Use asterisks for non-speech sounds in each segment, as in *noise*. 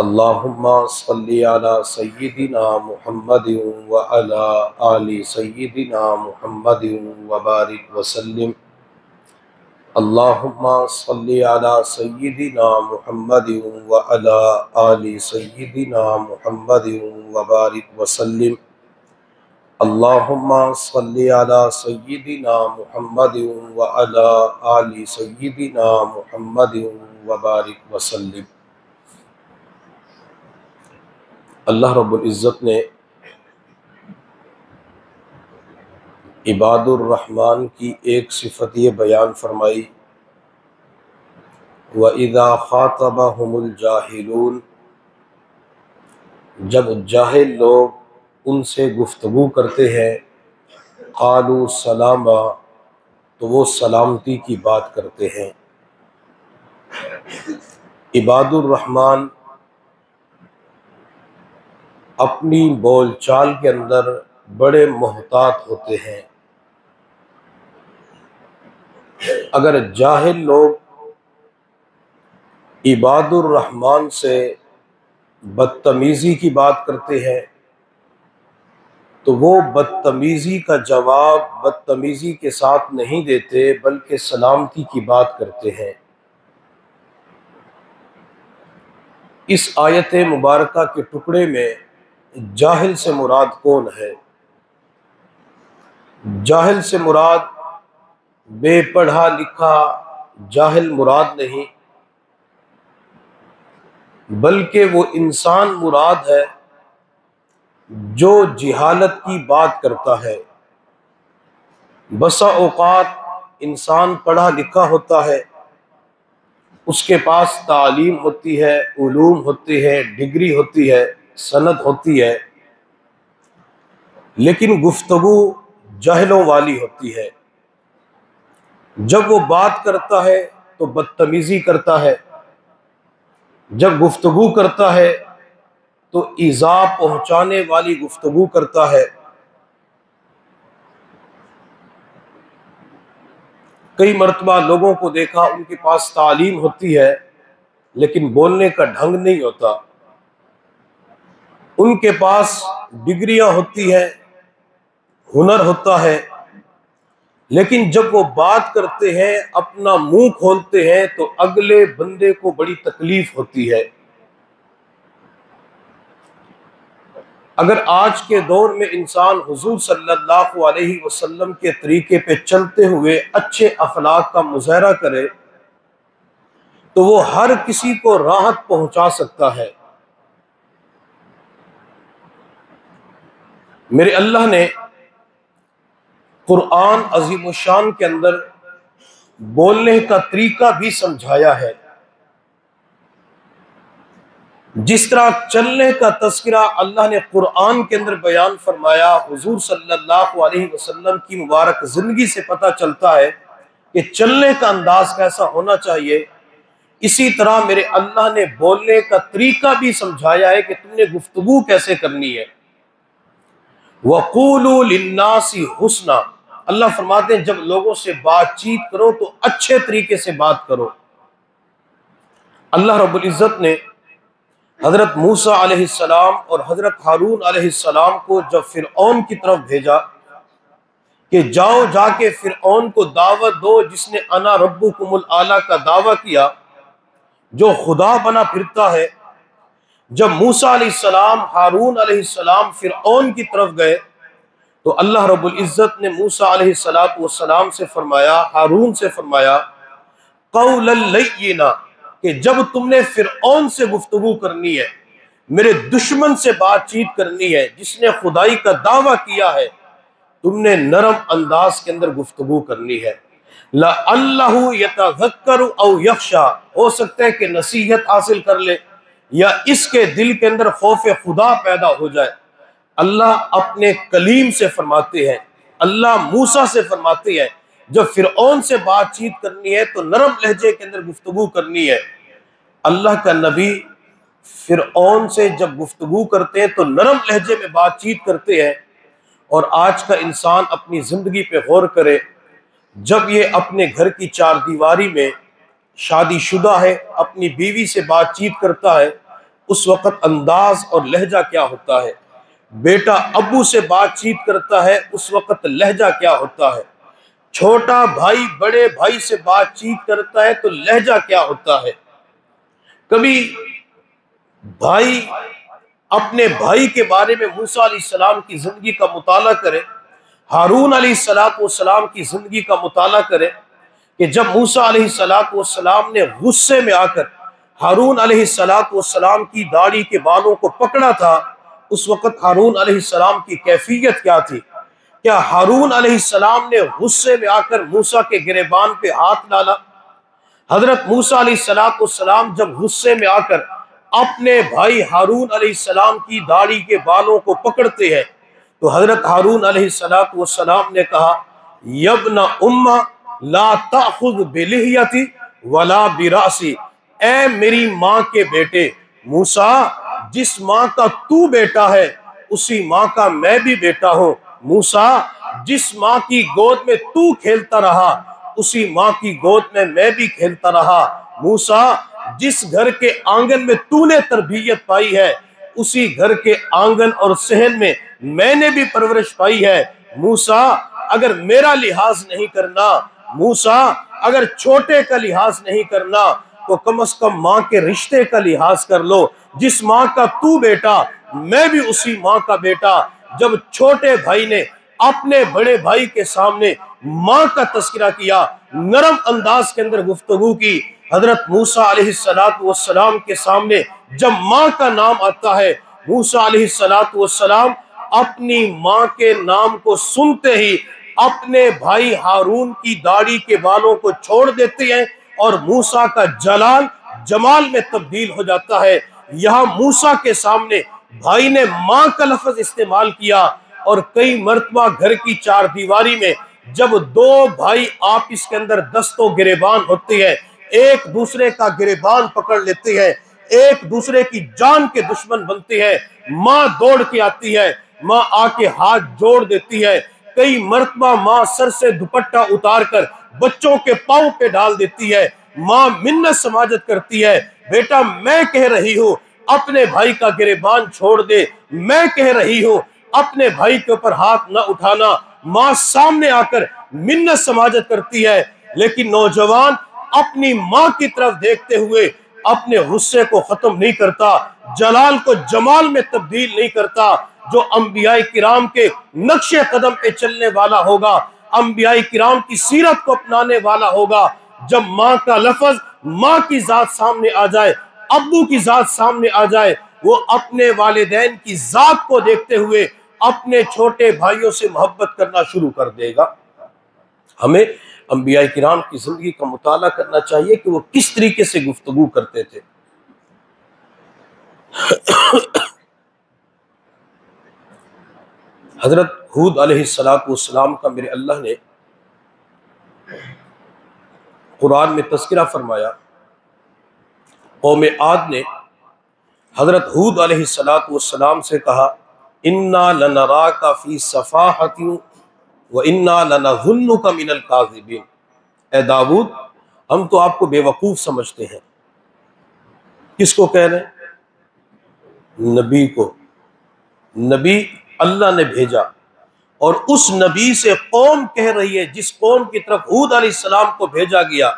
अला सय्यिदिना मुहम्मदिन व अला आलि सय्यिदिना मुहम्मदिन व बारिक वसल्लिम अल्लाहुम्मा सय्यिदिना मुहम्मदिन व अला आलि सय्यिदिना मुहम्मदिन व बारिक वसल्लिम अल्लाहुम्मा सय्यिदिना मुहम्मद व अला आलि सय्यिदिना मुहम्मद व बारिक वसल्लम अल्लाह रब्बुल इज़्ज़त ने इबादुर रहमान की एक सिफत ये बयान फरमाई व इदा ख़ातबहुमुल जाहिलून जब जाहिल लोग उनसे गुफ्तगु करते हैं, कालू सलामा तो वो सलामती की बात करते हैं। इबादुर अपनी बोलचाल के अंदर बड़े मोहतात होते हैं। अगर जाहिल लोग इबादुर रहमान से बदतमीज़ी की बात करते हैं तो वो बदतमीज़ी का जवाब बदतमीज़ी के साथ नहीं देते, बल्कि सलामती की बात करते हैं। इस आयत मुबारक के टुकड़े में जाहिल से मुराद कौन है? जाहिल से मुराद बेपढ़ा लिखा जाहिल मुराद नहीं, बल्कि वो इंसान मुराद है जो जिहालत की बात करता है। बसा औकात इंसान पढ़ा लिखा होता है, उसके पास तालीम होती है, उलूम होती है, डिग्री होती है सनद होती है, लेकिन गुफ्तगु जहलों वाली होती है। जब वो बात करता है तो बदतमीज़ी करता है। जब गुफ्तगु करता है तो ईज़ा पहुँचाने वाली गुफ्तगु करता है। कई मरतबा लोगों को देखा, उनके पास तालीम होती है, लेकिन बोलने का ढंग नहीं होता। उनके पास डिग्रियाँ होती है, हुनर होता है, लेकिन जब वो बात करते हैं, अपना मुँह खोलते हैं तो अगले बंदे को बड़ी तकलीफ़ होती है। अगर आज के दौर में इंसान हुजूर सल्लल्लाहु अलैहि वसल्लम के तरीके पे चलते हुए अच्छे अखलाक का मुजाहरा करे तो वो हर किसी को राहत पहुँचा सकता है। मेरे अल्लाह ने कुरान अजीम शान के अंदर बोलने का तरीका भी समझाया है। जिस तरह चलने का तस्करा अल्लाह ने कुरान के अंदर बयान फरमाया, हुजूर सल्लल्लाहु अलैहि वसल्लम की मुबारक ज़िंदगी से पता चलता है कि चलने का अंदाज कैसा होना चाहिए। इसी तरह मेरे अल्लाह ने बोलने का तरीका भी समझाया है कि तुमने गुफ्तगु कैसे करनी है। वकूलसी हुसना। अल्लाह फरमाते हैं, जब लोगों से बातचीत करो तो अच्छे तरीके से बात करो। अल्लाह रब्बुल इज़्ज़त ने हज़रत मूसा अलैहिस्सलाम और हज़रत हारून अलैहिस्सलाम को जब फिर की तरफ़ भेजा, कि जाओ जाके फिर को दावत दो, जिसने अना रब्बू आला का दावा किया, जो खुदा बना फिरता है जब मूसा अलैहिस्सलाम हारून अलैहिस्सलाम फिर की तरफ़ गए तो अल्लाह रब्बुल इज़्ज़त ने मूसा अलैहिस्सलाम से फरमाया, हारून से फरमाया कौलना कि जब तुमने फिर से गुफ्तगु करनी है, मेरे दुश्मन से बातचीत करनी है, जिसने खुदाई का दावा किया है, तुमने नरम अंदाज के अंदर गुफ्तगु करनी है। ला अल्लाह यक्षा हो सकता है कि नसीहत हासिल कर ले या इसके दिल के अंदर खौफ खुदा पैदा हो जाए। अल्लाह अपने कलीम से फरमाते हैं, अल्लाह मूसा से फरमाते हैं, जब फिर से बातचीत करनी है तो नरम लहजे के अंदर गुफ्तगु करनी है। अल्लाह का नबी फिर से जब गुफ्तगु करते हैं तो नरम लहजे में बातचीत करते हैं और आज का इंसान अपनी ज़िंदगी पे गौर करे, जब ये अपने घर की चार दीवारी में शादीशुदा है, अपनी बीवी से बातचीत करता है, उस वक़्त अंदाज और लहजा क्या होता है? बेटा अबू से बातचीत करता है, उस वक़्त लहजा क्या होता है? छोटा भाई बड़े भाई से बातचीत करता है तो लहजा क्या होता है? कभी भाई अपने भाई के बारे में मूसा सलाम की ज़िंदगी का मुताला करे, हारून अली सलाम की ज़िंदगी का मुताला करे कि जब मूसा सलाम ने गुस्से में आकर हारून सलाम की दाढ़ी के बालों को पकड़ा था, उस वक्त हारून सलाम की कैफियत क्या थी? क्या हारून सलाम ने गुस्से में आकर मूसा के गिरेबान पे हाथ डाला? हज़रत मूसा सलाम जब गुस्से में आकर अपने भाई हारून सलाम की दाढ़ी के बालों को पकड़ते हैं तो हज़रत हारून सलाम ने कहा यब यबना उम्मा ला ताखुद बिलियती वला बिरासी। ए मेरी माँ के बेटे, मूसा, जिस माँ का तू बेटा है, उसी माँ का मैं भी बेटा हूँ। मूसा, जिस माँ की गोद में तू खेलता रहा, उसी माँ की गोद में मैं भी खेलता रहा। मूसा, जिस घर के आँगन में तूने तरबियत पाई है, उसी घर के आँगन और सहन में मैंने भी परवरिश पाई है। मूसा, अगर मेरा लिहाज नहीं करना मूसा, अगर छोटे का लिहाज नहीं करना तो कम अज कम माँ के रिश्ते का लिहाज कर लो। जिस माँ का तू बेटा, मैं भी उसी माँ का बेटा। जब छोटे भाई ने अपने बड़े भाई के सामने माँ का तस्करा किया, नरम अंदाज के अंदर गुफ्तगु की, हज़रत मूसा सलाम के सामने जब माँ का नाम आता है, मूसा सलाम अपनी माँ के नाम को सुनते ही अपने भाई हारून की दाढ़ी के बालों को छोड़ देते हैं और मूसा का जलाल जमाल में तब्दील हो जाता है। यहाँ मूसा के सामने भाई ने माँ का लफज इस्तेमाल किया और कई मरतबा घर की चार दीवारी में जब दो भाई आप इसके अंदर दस्तों गिरेबान होते हैं, एक दूसरे का गिरेबान पकड़ लेते हैं, एक दूसरे की जान के दुश्मन बनते हैं, माँ दौड़ के आती है, माँ आके हाथ जोड़ देती है कई मरतबा माँ सर से दुपट्टा उतार कर बच्चों के पाँव पे डाल देती है। माँ मिन्नत समाजत करती है। बेटा, मैं कह रही हूँ, अपने भाई का गिरेबान छोड़ दे। मैं कह रही हूँ, अपने भाई के ऊपर हाथ न उठाना। माँ सामने आकर मिन्नत समाजत करती है। लेकिन नौजवान अपनी माँ की तरफ़ देखते हुए अपने गुस्से को खत्म नहीं करता, जलाल को जमाल में तब्दील नहीं करता। जो अम्बियाई किराम के नक्शे कदम पे चलने वाला होगा अम्बियाई किराम की सीरत को अपनाने वाला होगा। जब माँ का लफज माँ की जात सामने आ जाए अबू की जात सामने आ जाए, वो अपने वालिदैन की जात को देखते हुए अपने छोटे भाइयों से मोहब्बत करना शुरू कर देगा। हमें अम्बिया किराम की ज़िंदगी का मुताला करना चाहिए कि वो किस तरीके से गुफ्तगु करते थे। हज़रत हूद सलाम का मेरे अल्लाह ने कुरान में तस्करा फरमाया, कौम आद ने हज़रत हूद सलाम से कहा, इन्ना लनरा का फ़ी सफ़ाहती व इन्ना लनजुल्नु का मिनल काजिबिन। ए दाऊद, हम तो आपको बेवकूफ़ समझते हैं। किसको कह रहे हैं? नबी को। नबी अल्लाह ने भेजा। और उस नबी से कौम कह रही है, जिस कौम की तरफ़ हूद सलाम को भेजा गया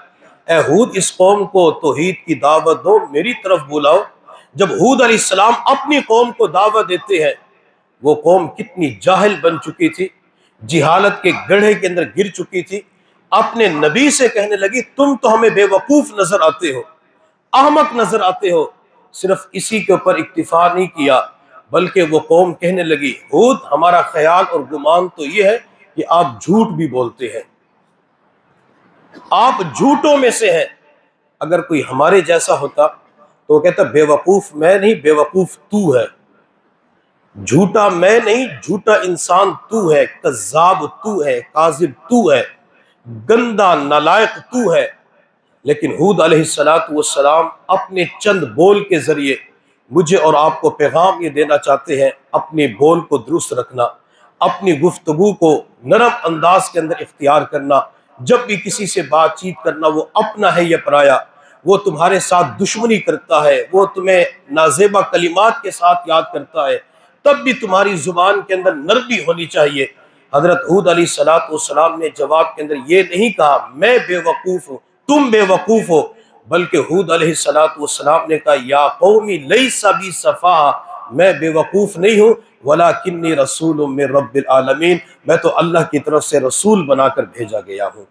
हूद, इस कौम को तोहीद की दावत दो, मेरी तरफ़ बुलाओ। जब हूद सलाम अपनी कौम को दावत देते हैं, वो कौम कितनी जाहिल बन चुकी थी, जिहालत के गढ़े के अंदर गिर चुकी थी। अपने नबी से कहने लगी, तुम तो हमें बेवकूफ़ नज़र आते हो, अहमक नज़र आते हो, सिर्फ़ इसी के ऊपर इक्तफा नहीं किया। बल्कि वो कौम कहने लगी खुद हमारा ख्याल और गुमान तो ये है कि आप झूठ भी बोलते हैं। आप झूठों में से हैं। अगर कोई हमारे जैसा होता तो वो कहता, बेवकूफ़ मैं नहीं, बेवकूफ़ तू है। झूठा मैं नहीं, झूठा इंसान तू है। कजाब तू है, काजिब तू है। गंदा नालायक तू है। लेकिन हूद सलाम अपने चंद बोल के ज़रिए मुझे और आपको पैगाम ये देना चाहते हैं, अपने बोल को दुरुस्त रखना, अपनी गुफ्तगु को नरम अंदाज के अंदर इख्तियार करना, जब भी किसी से बातचीत करना, वो अपना है या पराया, वो तुम्हारे साथ दुश्मनी करता है, वो तुम्हें नाजेबा कलिमात के साथ याद करता है, तब भी तुम्हारी ज़ुबान के अंदर नरमी होनी चाहिए। हज़रत हूद सलाम ने जवाब के अंदर ये नहीं कहा, मैं बेवकूफ़ हूँ, तुम बेवकूफ़ हो बल्कि हूद सलाम ने कहा, या कौमी लई सभी सफ़ा, मैं बेवकूफ़ नहीं हूँ वला किन्नी रसूल में रब्बिल आलमीन, मैं तो अल्लाह की तरफ़ से रसूल बनाकर भेजा गया हूँ।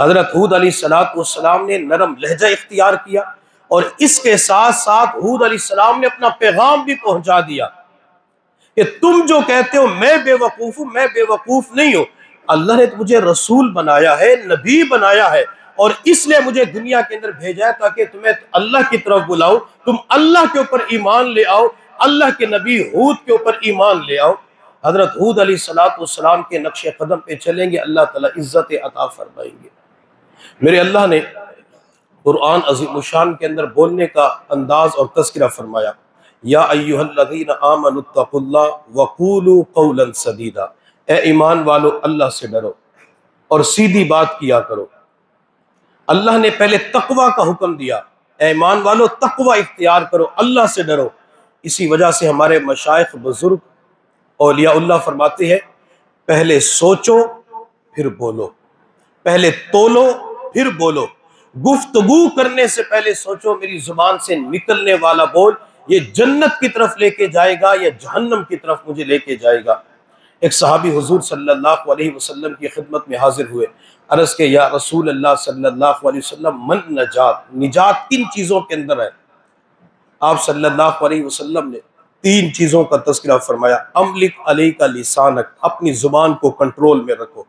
हज़रत हूद सलाम ने नरम लहजा इख्तियार किया और इसके साथ साथ हूद सलाम ने अपना पैगाम भी पहुँचा दिया कि तुम जो कहते हो, मैं बेवकूफ़ हूँ, मैं बेवकूफ़ नहीं हूँ। अल्लाह ने तो मुझे रसूल बनाया है, नबी बनाया है और इसलिए मुझे दुनिया के अंदर भेजा है ताकि तुम्हें अल्लाह की तरफ़ बुलाओ तुम अल्लाह के ऊपर ईमान ले आओ, अल्लाह के नबी हूद के ऊपर ईमान ले आओ। हज़रत हूद अली सलाम के नक्श कदम पे चलेंगे, अल्लाह ताला इज़्ज़त अता फरमाएँगे। मेरे अल्लाह ने कुरान अजीम शान के अंदर बोलने का अंदाज और तस्करा फरमाया, या सदीदा। ए ईमान वालो, अल्लाह से डरो और सीधी बात किया करो। अल्लाह ने पहले तकवा का हुक्म दिया। ईमान वालो, तकवा इख्तियार करो, अल्लाह से डरो। इसी वजह से हमारे मशाइ बुज़ुर्ग औलिया फरमाते हैं, पहले सोचो, फिर बोलो। पहले तोलो, फिर बोलो। गुफ्तगु करने से पहले सोचो, मेरी ज़ुबान से निकलने वाला बोल, ये जन्नत की तरफ़ लेके जाएगा या जहन्नम की तरफ़ मुझे लेके जाएगा? एक सहाबी हजूर वसल्लम की खिदमत में हाजिर हुए। अरस के, या रसूल अल्लाह सल्लल्लाहु अलैहि वसल्लम, मन नजात। निजात किन चीज़ों के अंदर है। आप सल्लल्लाहु अलैहि वसल्लम ने तीन चीज़ों का तस्करा फरमाया। अमलिक अली का लिसानक, अपनी ज़ुबान को कंट्रोल में रखो।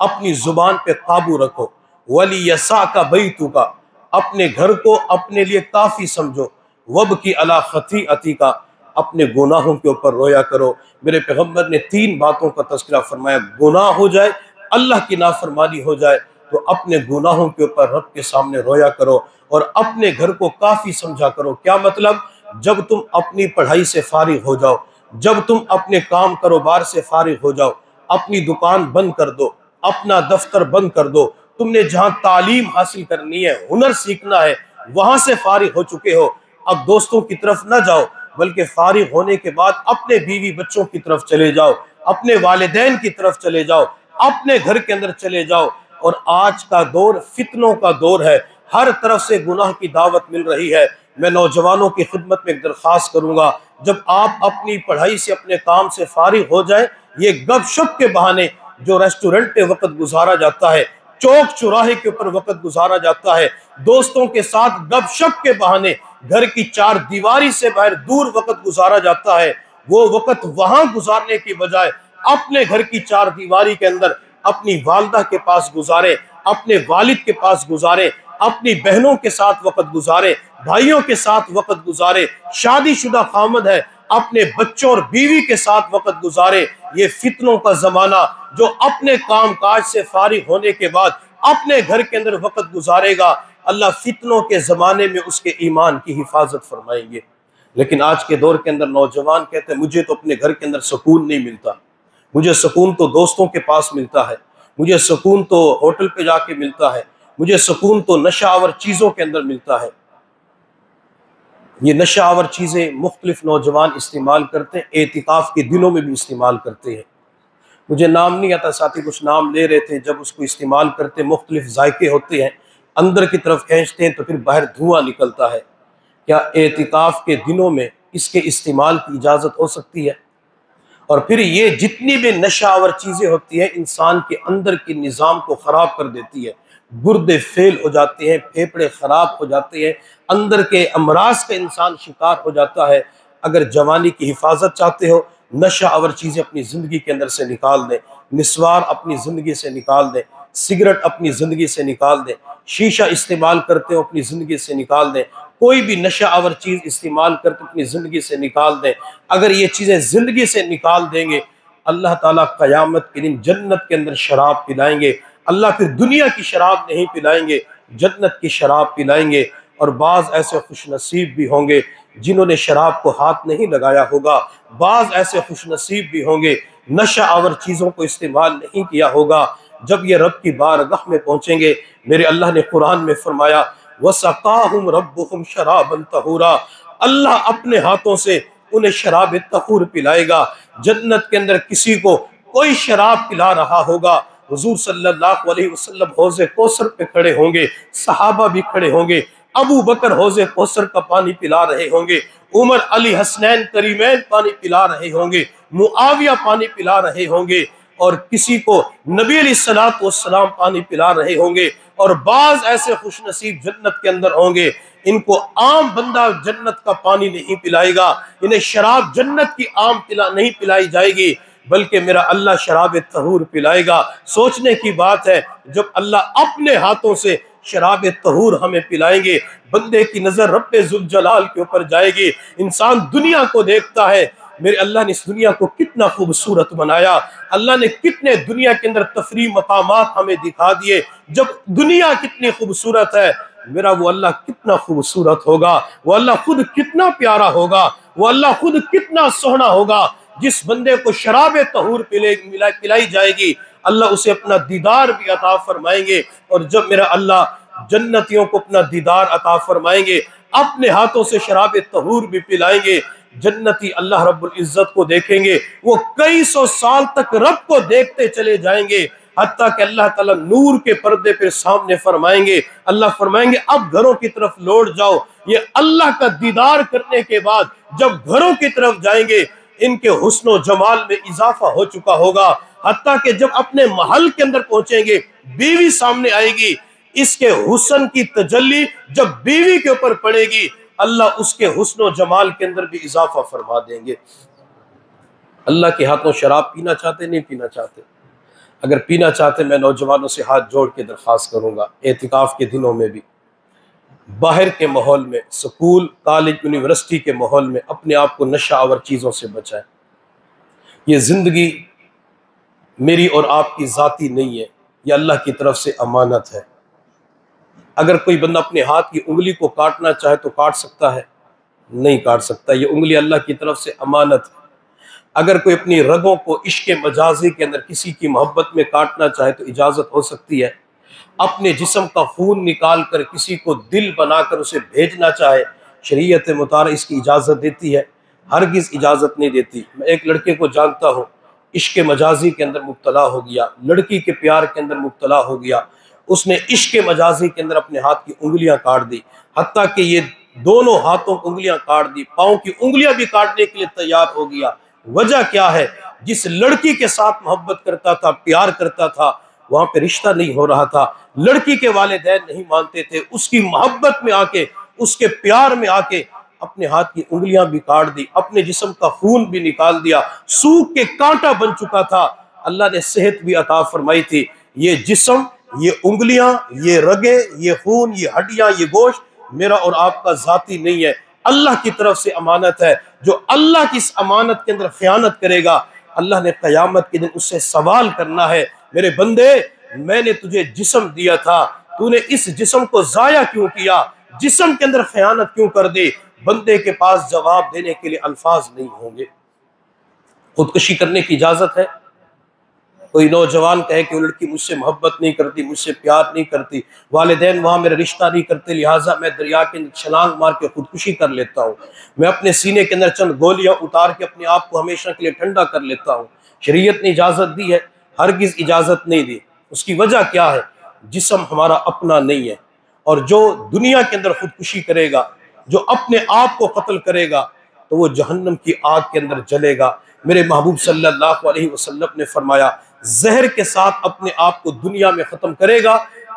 अपनी ज़ुबान पे काबू रखो। वली यसा का बैतु का अपने घर को अपने लिए काफ़ी समझो। वब की अला खती अती का, अपने गुनाहों के ऊपर रोया करो। मेरे पैगंबर ने तीन बातों का तस्करा फरमाया। गुनाह हो जाए अल्लाह की नाफरमानी हो जाए तो अपने गुनाहों के ऊपर रब के सामने रोया करो और अपने घर को काफ़ी समझा करो। क्या मतलब? जब तुम अपनी पढ़ाई से फारिग हो जाओ, जब तुम अपने काम कारोबार से फारिग हो जाओ, अपनी दुकान बंद कर दो, अपना दफ्तर बंद कर दो, तुमने जहाँ तालीम हासिल करनी है, हुनर सीखना है, वहाँ से फारिग हो चुके हो। अब दोस्तों की तरफ़ ना जाओ, बल्कि फारिग होने के बाद अपने बीवी बच्चों की तरफ़ चले जाओ, अपने वालदेन की तरफ़ चले जाओ। अपने घर के अंदर चले जाओ। और आज का दौर फितनों का दौर है। हर तरफ़ से गुनाह की दावत मिल रही है। मैं नौजवानों की खिदमत में एक दरख्वास्त करूँगा। जब आप अपनी पढ़ाई से, अपने काम से फारिग हो जाए, ये गपशप के बहाने जो रेस्टोरेंट पे वक्त गुजारा जाता है, चौक चौराहे के ऊपर वक्त गुजारा जाता है, दोस्तों के साथ गपशप के बहाने घर की चार दीवारी से बाहर दूर वक्त गुजारा जाता है। वो वक्त वहाँ गुजारने की बजाय अपने घर की चार दीवारी के अंदर अपनी वालदा के पास गुजारे, अपने वालिद के पास गुजारे, अपनी बहनों के साथ वक्त गुजारे, भाइयों के साथ वक्त गुजारे, शादीशुदा खामद है, अपने बच्चों और बीवी के साथ वक्त गुजारे, ये फितनों का जमाना जो अपने काम काज से फारिग होने के बाद अपने घर के अंदर वक्त गुजारेगा, अल्लाह फितनों के ज़माने में उसके ईमान की हिफाजत फरमाएँगे। लेकिन आज के दौर के अंदर नौजवान कहते हैं, मुझे तो अपने घर के अंदर सुकून नहीं मिलता। मुझे सुकून तो दोस्तों के पास मिलता है, मुझे सुकून तो होटल पे जाके मिलता है, मुझे सुकून तो नशावर चीज़ों के अंदर मिलता है। ये नशावर चीज़ें मुख्तलिफ़ नौजवान इस्तेमाल करते हैं एहतिकाफ़ के दिनों में भी इस्तेमाल करते हैं। मुझे नाम नहीं आता, साथी कुछ नाम ले रहे थे, जब उसको इस्तेमाल करते मुख्तलिफ़ जायके होते हैं, अंदर की तरफ़ खींचते हैं तो फिर बाहर धुआँ निकलता है। क्या एहतिकाफ के दिनों में इसके इस्तेमाल की इजाज़त हो सकती है? और फिर ये जितनी भी नशावर चीज़ें होती हैं, इंसान के अंदर के निज़ाम को ख़राब कर देती है। गुर्दे फेल हो जाते हैं, फेफड़े ख़राब हो जाते हैं, अंदर के अमराज का इंसान शिकार हो जाता है। अगर जवानी की हिफाजत चाहते हो नशा आवर चीज़ें अपनी ज़िंदगी के अंदर से निकाल दें, निस्वार अपनी ज़िंदगी से निकाल दें, सिगरेट अपनी ज़िंदगी से निकाल दें, शीशा इस्तेमाल करते हो अपनी ज़िंदगी से निकाल दें कोई भी नशा आवर चीज़ इस्तेमाल करके अपनी ज़िंदगी से निकाल दें। अगर ये चीज़ें ज़िंदगी से निकाल देंगे, अल्लाह ताला कयामत के दिन जन्नत के अंदर शराब पिलाएँगे। अल्लाह फिर दुनिया की शराब नहीं पिलाएँगे, जन्नत की शराब पिलाएँगे और बाज ऐसे खुश नसीब भी होंगे जिन्होंने शराब को हाथ नहीं लगाया होगा। बाज ऐसे खुश नसीब भी होंगे नशा आवर चीज़ों को इस्तेमाल नहीं किया होगा। जब ये रब की बारगाह में पहुँचेंगे, मेरे अल्लाह ने कुरान में फरमाया रब्बुहुम शराबन तहूरा। अल्लाह अपने हाथों से उन्हें शराब तहूर पिलाएगा। जन्नत के अंदर किसी को कोई शराब पिला रहा होगा। हजूर सल्लल्लाहु अलैहि हौजे कौसर पे खड़े होंगे, सहाबा भी खड़े होंगे, अबू बकर हौजे कौसर का पानी पिला रहे होंगे, उमर अली हसनैन करीमैन पानी पिला रहे होंगे, मुआविया पानी पिला रहे होंगे। और किसी को नबी सलाम पानी पिला रहे होंगे और बाज ऐसे खुश नसीब जन्नत के अंदर होंगे। इनको आम बंदा जन्नत का पानी नहीं पिलाएगा। इन्हें शराब जन्नत की आम पिला नहीं पिलाई जाएगी, बल्कि मेरा अल्लाह शराब तहूर पिलाएगा। सोचने की बात है, जब अल्लाह अपने हाथों से शराब तहूर हमें पिलाएँगे, बंदे की नज़र रब जलाल के ऊपर जाएगी। इंसान दुनिया को देखता है मेरे अल्लाह ने इस दुनिया को कितना खूबसूरत बनाया। अल्लाह ने कितने दुनिया के अंदर तफरी मकाम हमें दिखा दिए, जब दुनिया कितनी खूबसूरत है, मेरा वो अल्लाह कितना खूबसूरत होगा, वो अल्लाह खुद कितना प्यारा होगा, वो अल्लाह खुद कितना सोहना होगा, जिस बंदे को शराब तहूर पिले पिलाई जाएगी, अल्लाह उसे अपना दीदार भी अता फरमाएँगे, और जब मेरा अल्लाह जन्नतियों को अपना दीदार अता फरमाएँगे, अपने हाथों से शराब तहूर भी पिलाएँगे जन्नती अल्लाह रब्बुल इज़्ज़त को देखेंगे, वो कई सौ साल तक रब को देखते चले जाएँगे हती कि अल्लाह ताला नूर के पर्दे पे सामने फरमाएँगे। अल्लाह फरमाएँगे, अब घरों की तरफ़ लौट जाओ। ये अल्लाह का दीदार करने के बाद जब घरों की तरफ़ जाएँगे, इनके हुस्न जमाल में इजाफा हो चुका होगा। हती कि जब अपने महल के अंदर पहुँचेंगे, बीवी सामने आएगी। इसके हुसन की तजल्ली जब बीवी के ऊपर पड़ेगी अल्लाह उसके हुसन जमाल के अंदर भी इजाफा फरमा देंगे। अल्लाह के हाथों शराब पीना चाहते, नहीं पीना चाहते। अगर पीना चाहते, मैं नौजवानों से हाथ जोड़ के दरख्वास्त करूँगा एहतिकाफ के दिनों में भी। बाहर के माहौल में, स्कूल, कॉलेज, यूनिवर्सिटी के माहौल में अपने आप को नशा आवर चीज़ों से बचाएँ। ये ज़िंदगी मेरी और आपकी ज़ाती नहीं है, ये अल्लाह की तरफ़ से अमानत है। अगर कोई बंदा अपने हाथ की उंगली को काटना चाहे तो काट सकता है, नहीं काट सकता। ये उंगली अल्लाह की तरफ़ से अमानत है। अगर कोई अपनी रगों को इश्क मजाजी के अंदर किसी की मोहब्बत में काटना चाहे तो इजाज़त हो सकती है। अपने जिसम का खून निकाल कर किसी को दिल बनाकर उसे भेजना चाहे, शरीयत मुतार इसकी इजाज़त देती है। हरगिज़ इजाज़त नहीं देती। मैं एक लड़के को जानता हूँ, इश्क मजाजी के अंदर मुबतला हो गया, लड़की के प्यार के अंदर मुबतला हो गया। उसने इश्क मजाजी के अंदर अपने हाथ की उंगलियाँ काट दी हती कि ये दोनों हाथों उंगलियाँ काट दी, पाँव की उंगलियाँ भी काटने के लिए तैयार हो गया। वजह क्या है? जिस लड़की के साथ मोहब्बत करता था, प्यार करता था, वहाँ पे रिश्ता नहीं हो रहा था। लड़की के वालदेन नहीं मानते थे। उसकी मोहब्बत में आके, उसके प्यार में आके अपने हाथ की उंगलियाँ भी काट दी, अपने जिसम का खून भी निकाल दिया। सूख के कांटा बन चुका था। अल्लाह ने सेहत भी अता फरमाई थी। ये जिसम ये उंगलियाँ, ये रगे, ये खून, ये हड्डियाँ, ये गोश्त मेरा और आपका जाती नहीं है। अल्लाह की तरफ़ से अमानत है। जो अल्लाह की इस अमानत के अंदर ख्यानत करेगा, अल्लाह ने कयामत के दिन उससे सवाल करना है। मेरे बंदे, मैंने तुझे जिसम दिया था। तूने इस जिसम को जाया क्यों किया? जिसम के अंदर खयानत क्यों कर दी? बंदे के पास जवाब देने के लिए अल्फाज नहीं होंगे। खुदकुशी करने की इजाज़त है। कोई नौजवान कहे कि वो लड़की मुझसे मोहब्बत नहीं करती, मुझसे प्यार नहीं करती, वालदेन वहाँ मेरा रिश्ता नहीं करते, लिहाजा मैं दरिया के अंदर छलांग मार के खुदकुशी कर लेता हूँ। मैं अपने सीने के अंदर चंद गोलियाँ उतार के अपने आप को हमेशा के लिए ठंडा कर लेता हूँ। शरीयत ने इजाज़त दी है हर हरगिज़ इजाज़त नहीं दी। उसकी वजह क्या है? जिसम हमारा अपना नहीं है। और जो दुनिया के अंदर खुदकुशी करेगा, जो अपने आप को कत्ल करेगा तो वो जहन्नम की आग के अंदर जलेगा। मेरे महबूब सल्लल्लाहु अलैहि वसल्लम ने फरमाया जहर के साथ अपने आप को दुनिया में ख़त्म करेगा।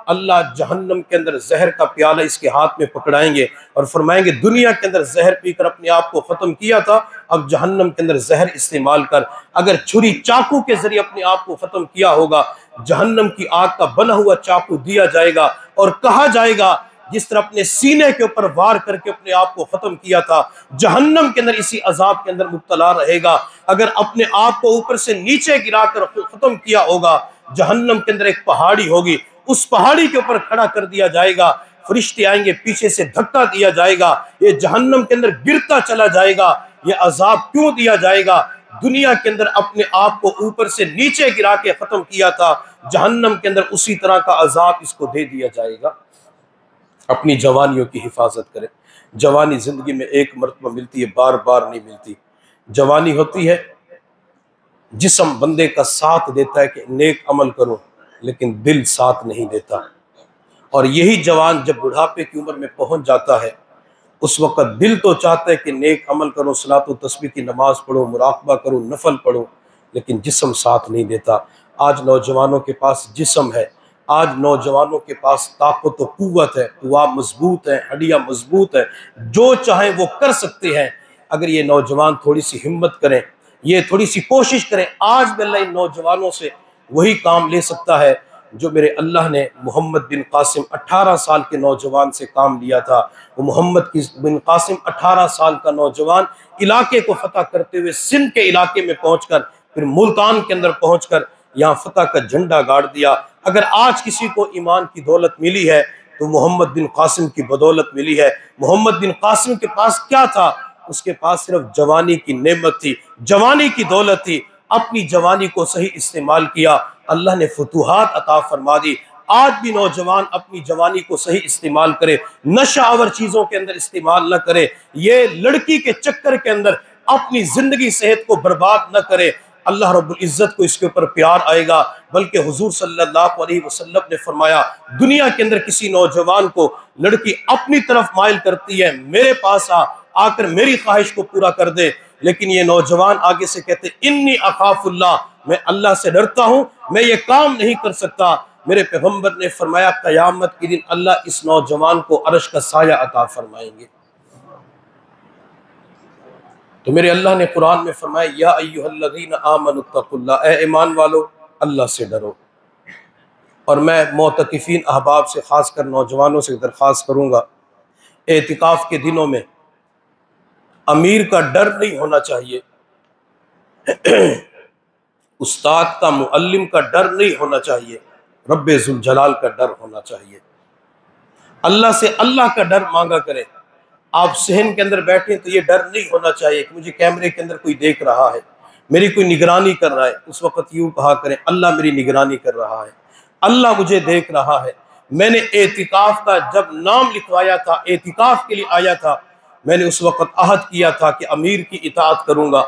अल्लाह जहन्नम के अंदर जहर का प्याला इसके हाथ में पकड़ाएँगे और फरमाएँगे, दुनिया के अंदर जहर पीकर अपने आप को ख़त्म किया था, अब जहन्नम के अंदर जहर इस्तेमाल कर, अगर छुरी चाकू के ज़रिए अपने आप को ख़त्म किया होगा, जहन्नम की आग का बना हुआ चाकू दिया जाएगा और कहा जाएगा जिस तरह अपने सीने के ऊपर वार करके अपने आप को खत्म किया था, जहन्नम के अंदर इसी अजाब के अंदर मुबतला रहेगा। अगर अपने आप को ऊपर से नीचे गिरा कर खत्म किया होगा, जहन्नम के अंदर एक पहाड़ी होगी। उस पहाड़ी के ऊपर खड़ा कर दिया जाएगा। फरिश्ते आएँगे, पीछे से धक्का दिया जाएगा। ये जहन्नम के अंदर गिरता चला जाएगा। ये अजाब क्यों दिया जाएगा? दुनिया के अंदर अपने आप को ऊपर से नीचे गिरा के खत्म किया था। जहन्नम के अंदर उसी तरह का अजाब इसको दे दिया जाएगा। अपनी जवानियों की हिफाजत करें। जवानी ज़िंदगी में एक मरतबा मिलती है बार बार नहीं मिलती। जवानी होती है, जिसम बंदे का साथ देता है कि नेक अमल करो, लेकिन दिल साथ नहीं देता। और यही जवान जब बुढ़ापे की उम्र में पहुँच जाता है, उस वक्त दिल तो चाहता है कि नेक अमल करो, सलात तस्वीर की नमाज़ पढ़ो, मुराकबा करो, नफल पढ़ो, लेकिन जिसम साथ नहीं देता। आज नौजवानों के पास जिसम है आज नौजवानों के पास ताकत क़वत है, दुआ मज़बूत है, हड्डियाँ मज़बूत है, जो चाहे वो कर सकते हैं। अगर ये नौजवान थोड़ी सी हिम्मत करें, ये थोड़ी सी कोशिश करें, आज भी इन नौजवानों से वही काम ले सकता है जो मेरे अल्लाह ने मोहम्मद बिन कासिम 18 साल के नौजवान से काम लिया था। वो मोहम्मद बिन कासिम 18 साल का नौजवान इलाके को फतह करते हुए सिंध के इलाके में पहुंचकर, फिर मुल्तान के अंदर पहुंचकर यहाँ फतह का झंडा गाड़ दिया। अगर आज किसी को ईमान की दौलत मिली है तो मोहम्मद बिन कासिम की बदौलत मिली है। मोहम्मद बिन कासिम के पास क्या था? उसके पास सिर्फ़ जवानी की नेमत थी, जवानी की दौलत थी। अपनी जवानी को सही इस्तेमाल किया। अल्लाह ने फतूहत अता फरमा दी। आज भी नौजवान अपनी जवानी को सही इस्तेमाल करे नशावर चीज़ों के अंदर इस्तेमाल न करे, ये लड़की के चक्कर के अंदर अपनी ज़िंदगी सेहत को बर्बाद न करे। अल्लाह रब्बुल इज़्ज़त को इसके ऊपर प्यार आएगा, बल्कि हुजूर सल्लल्लाहु अलैहि वसल्लम ने फरमाया, दुनिया के अंदर किसी नौजवान को लड़की अपनी तरफ़ माइल करती है, मेरे पास आ, आकर मेरी ख्वाहिश को पूरा कर दे। लेकिन ये नौजवान आगे से कहते, इन्नी अखाफुल्ला मैं अल्लाह से डरता हूँ, मैं ये काम नहीं कर सकता। मेरे पैगंबर ने फरमाया, कयामत के दिन अल्लाह इस नौजवान को अरश का साया अता फरमाएँगे। तो मेरे अल्लाह ने कुरान में फरमाया, या ईमान वालो, अल्लाह से डरो। और मैं मोतकफ़ीन अहबाब से ख़ास कर नौजवानों से दरख्वास्त करूँगा एहतिकाफ़ के दिनों में अमीर का डर नहीं होना चाहिए। *clears throat* उस्ताद का, मुअल्लिम का डर नहीं होना चाहिए। रब जलाल का डर होना चाहिए। अल्लाह से अल्लाह का डर मांगा करें। आप सहन के अंदर बैठे तो ये डर नहीं होना चाहिए कि मुझे कैमरे के अंदर कोई देख रहा है। मेरी कोई निगरानी कर रहा है। उस वक्त यूँ कहा करें, अल्लाह मेरी निगरानी कर रहा है। अल्लाह मुझे देख रहा है। मैंने एहतिकाफ का जब नाम लिखवाया था एहतिकाफ के लिए आया था, मैंने उस वक्त अहद किया था कि अमीर की इतात करूँगा।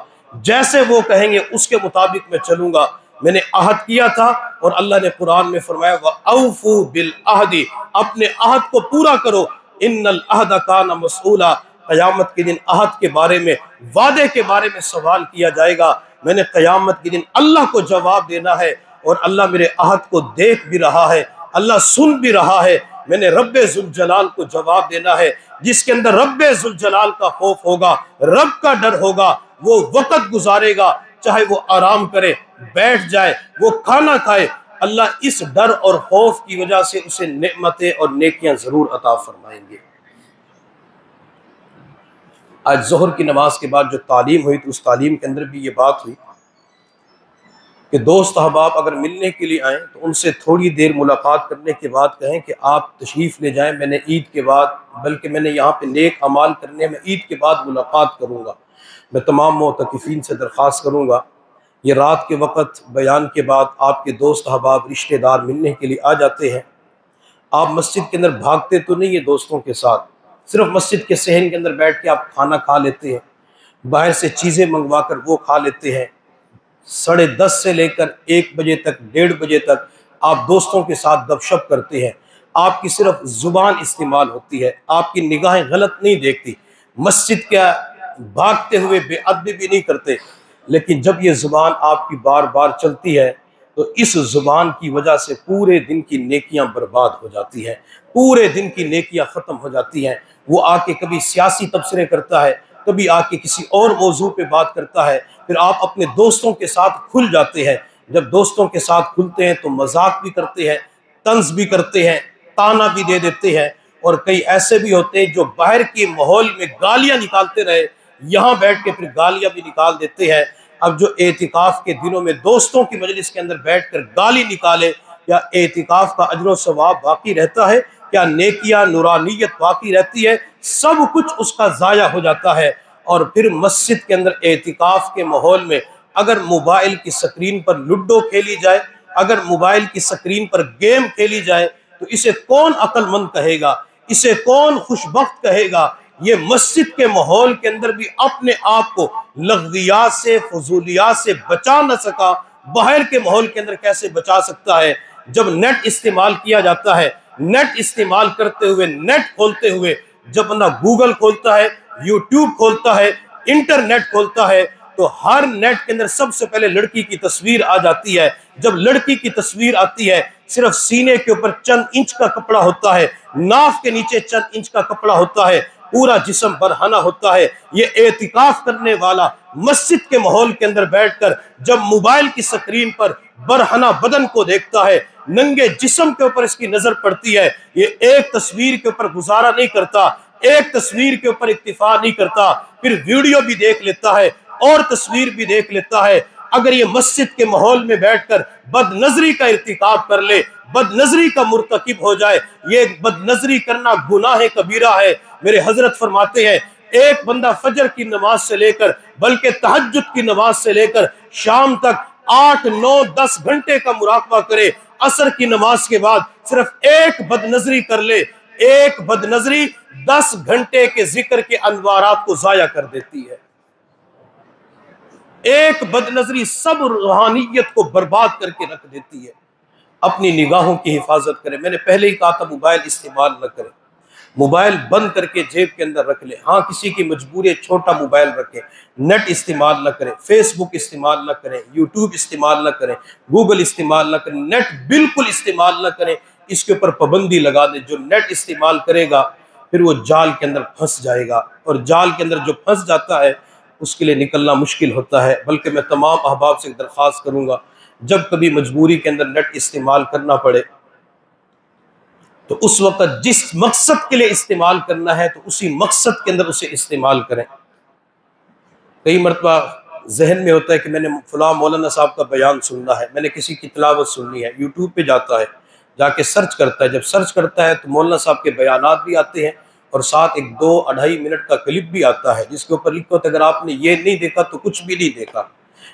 जैसे वो कहेंगे, उसके मुताबिक मैं चलूँगा। मैंने अहद किया था और अल्लाह ने कुरान में फरमाया वफ़ू बिल अहदी अपने अहद को पूरा करो। इन अहद मसूला। क़यामत के दिन अहद के बारे में, वादे के बारे में सवाल किया जाएगा। मैंने क़यामत के दिन अल्लाह को जवाब देना है और अल्लाह मेरे अहद को देख भी रहा है, अल्लाह सुन भी रहा है। मैंने रब जलाल को जवाब देना है, जिसके अंदर रब जलाल का खौफ होगा, रब का डर होगा, वो वक़्त गुजारेगा, चाहे वो आराम करे, बैठ जाए, वो खाना खाए अल्लाह इस डर और खौफ की वजह से उसे नेमतें और नेकियाँ ज़रूर अता फरमाएँगे। आज जहर की नमाज़ के बाद जो तालीम हुई तो उस तालीम के अंदर भी ये बात हुई कि दोस्त अहबाब अगर मिलने के लिए आए तो उनसे थोड़ी देर मुलाकात करने के बाद कहें कि आप तशरीफ़ ले जाएँ, मैंने ईद के बाद, बल्कि मैंने यहाँ पे नेक अमाल करने में ईद के बाद मुलाकात करूँगा। मैं तमाम मोतकफ़ीन से दरख्वास्त करूँगा ये रात के वक़्त बयान के बाद आपके दोस्त अहबाब, रिश्तेदार मिलने के लिए आ जाते हैं। आप मस्जिद के अंदर भागते तो नहीं है दोस्तों के साथ। सिर्फ़ मस्जिद के सहन के अंदर बैठ के आप खाना खा लेते हैं। बाहर से चीज़ें मंगवा कर वो खा लेते हैं। साढ़े दस से लेकर एक बजे तक, डेढ़ बजे तक आप दोस्तों के साथ गपशप करते हैं। आपकी सिर्फ़ ज़ुबान इस्तेमाल होती है। आपकी निगाहें गलत नहीं देखती। मस्जिद का भागते हुए बेअदबी भी नहीं करते। लेकिन जब ये ज़ुबान आपकी बार बार चलती है तो इस ज़ुबान की वजह से पूरे दिन की नेकियाँ बर्बाद हो जाती हैं। पूरे दिन की नेकियाँ ख़त्म हो जाती हैं। वो आके कभी सियासी तबसरे करता है, कभी आके किसी और मौजू पे बात करता है, फिर आप अपने दोस्तों के साथ खुल जाते हैं। जब दोस्तों के साथ खुलते हैं तो मज़ाक भी करते हैं, तंज भी करते हैं, ताना भी दे देते हैं। और कई ऐसे भी होते हैं जो बाहर के माहौल में गालियाँ निकालते रहे, यहाँ बैठ के फिर गालियाँ भी निकाल देते हैं। अब जो एहतिकाफ के दिनों में दोस्तों की मजलिस के अंदर बैठ कर गाली निकाले, या एहतिकाफ का अजर सवाब बाकी रहता है क्या नेकिया, नूरानियत बाकी रहती है, सब कुछ उसका ज़ाया हो जाता है। और फिर मस्जिद के अंदर एहतिकाफ के माहौल में अगर मोबाइल की स्क्रीन पर लूडो खेली जाए, अगर मोबाइल की स्क्रीन पर गेम खेली जाए तो इसे कौन अक्लमंद कहेगा? इसे कौन खुशबक कहेगा? ये मस्जिद के माहौल के अंदर भी अपने आप को लफ्जियात से, फजूलियात से बचा न सका, बाहर के माहौल के अंदर कैसे बचा सकता है? जब नेट इस्तेमाल किया जाता है, नेट इस्तेमाल करते हुए, नेट खोलते हुए, जब बंदा गूगल खोलता है, यूट्यूब खोलता है, इंटरनेट खोलता है तो हर नेट के अंदर सबसे पहले लड़की की तस्वीर आ जाती है। जब लड़की की तस्वीर आती है, सिर्फ़ सीने के ऊपर चंद इंच का कपड़ा होता है, नाफ के नीचे चंद इंच का कपड़ा होता है पूरा जिसम बरहाना होता है, ये एहतिकाफ करने वाला मस्जिद के माहौल के अंदर बैठकर जब मोबाइल की स्क्रीन पर बरहना बदन को देखता है, नंगे जिसम के ऊपर इसकी नज़र पड़ती है, ये एक तस्वीर के ऊपर गुजारा नहीं करता, एक तस्वीर के ऊपर इतफा नहीं करता, फिर वीडियो भी देख लेता है, और तस्वीर भी देख लेता है। अगर ये मस्जिद के माहौल में बैठकर बदनजरी का इरतिकाब कर ले, बदनजरी का मुरतकब हो जाए, ये बदनजरी करना गुनाह कबीरा है मेरे हज़रत फरमाते हैं, एक बंदा फजर की नमाज़ से लेकर, बल्कि तहजद की नमाज़ से लेकर, शाम तक आठ, नौ, दस घंटे का मुराकबा करे, असर की नमाज़ के बाद सिर्फ़ एक बदनजरी कर ले, एक बदनजरी दस घंटे के ज़िक्र के अनवारात को जाया कर देती है। एक बदनजरी सब रूहानियत को बर्बाद करके रख देती है। अपनी निगाहों की हिफाजत करें, मैंने पहले ही कहा था, मोबाइल इस्तेमाल न करें। मोबाइल बंद करके जेब के अंदर रख ले। हाँ किसी की मजबूरी, छोटा मोबाइल रखें। नेट इस्तेमाल न करें फेसबुक इस्तेमाल ना करें यूट्यूब इस्तेमाल न करें गूगल इस्तेमाल न करें, नेट बिल्कुल इस्तेमाल न करें। इसके ऊपर पाबंदी लगा दें। जो नेट इस्तेमाल करेगा, फिर वो जाल के अंदर फंस जाएगा। और जाल के अंदर जो फंस जाता है, उसके लिए निकलना मुश्किल होता है। बल्कि मैं तमाम अहबाब से दरख्वास्त करूँगा, जब कभी मजबूरी के अंदर नेट इस्तेमाल करना पड़े तो उस वक्त जिस मकसद के लिए इस्तेमाल करना है तो उसी मकसद के अंदर उसे इस्तेमाल करें। कई मरतबा जहन में होता है कि मैंने फलां मौलाना साहब का बयान सुनना है, मैंने किसी की तलावत सुननी है यूट्यूब पे जाता है, जाके सर्च करता है, जब सर्च करता है तो मौलाना साहब के बयान भी आते हैं और साथ एक दो अढ़ाई मिनट का क्लिप भी आता है, जिसके ऊपर लिखो तो अगर आपने ये नहीं देखा तो कुछ भी नहीं देखा।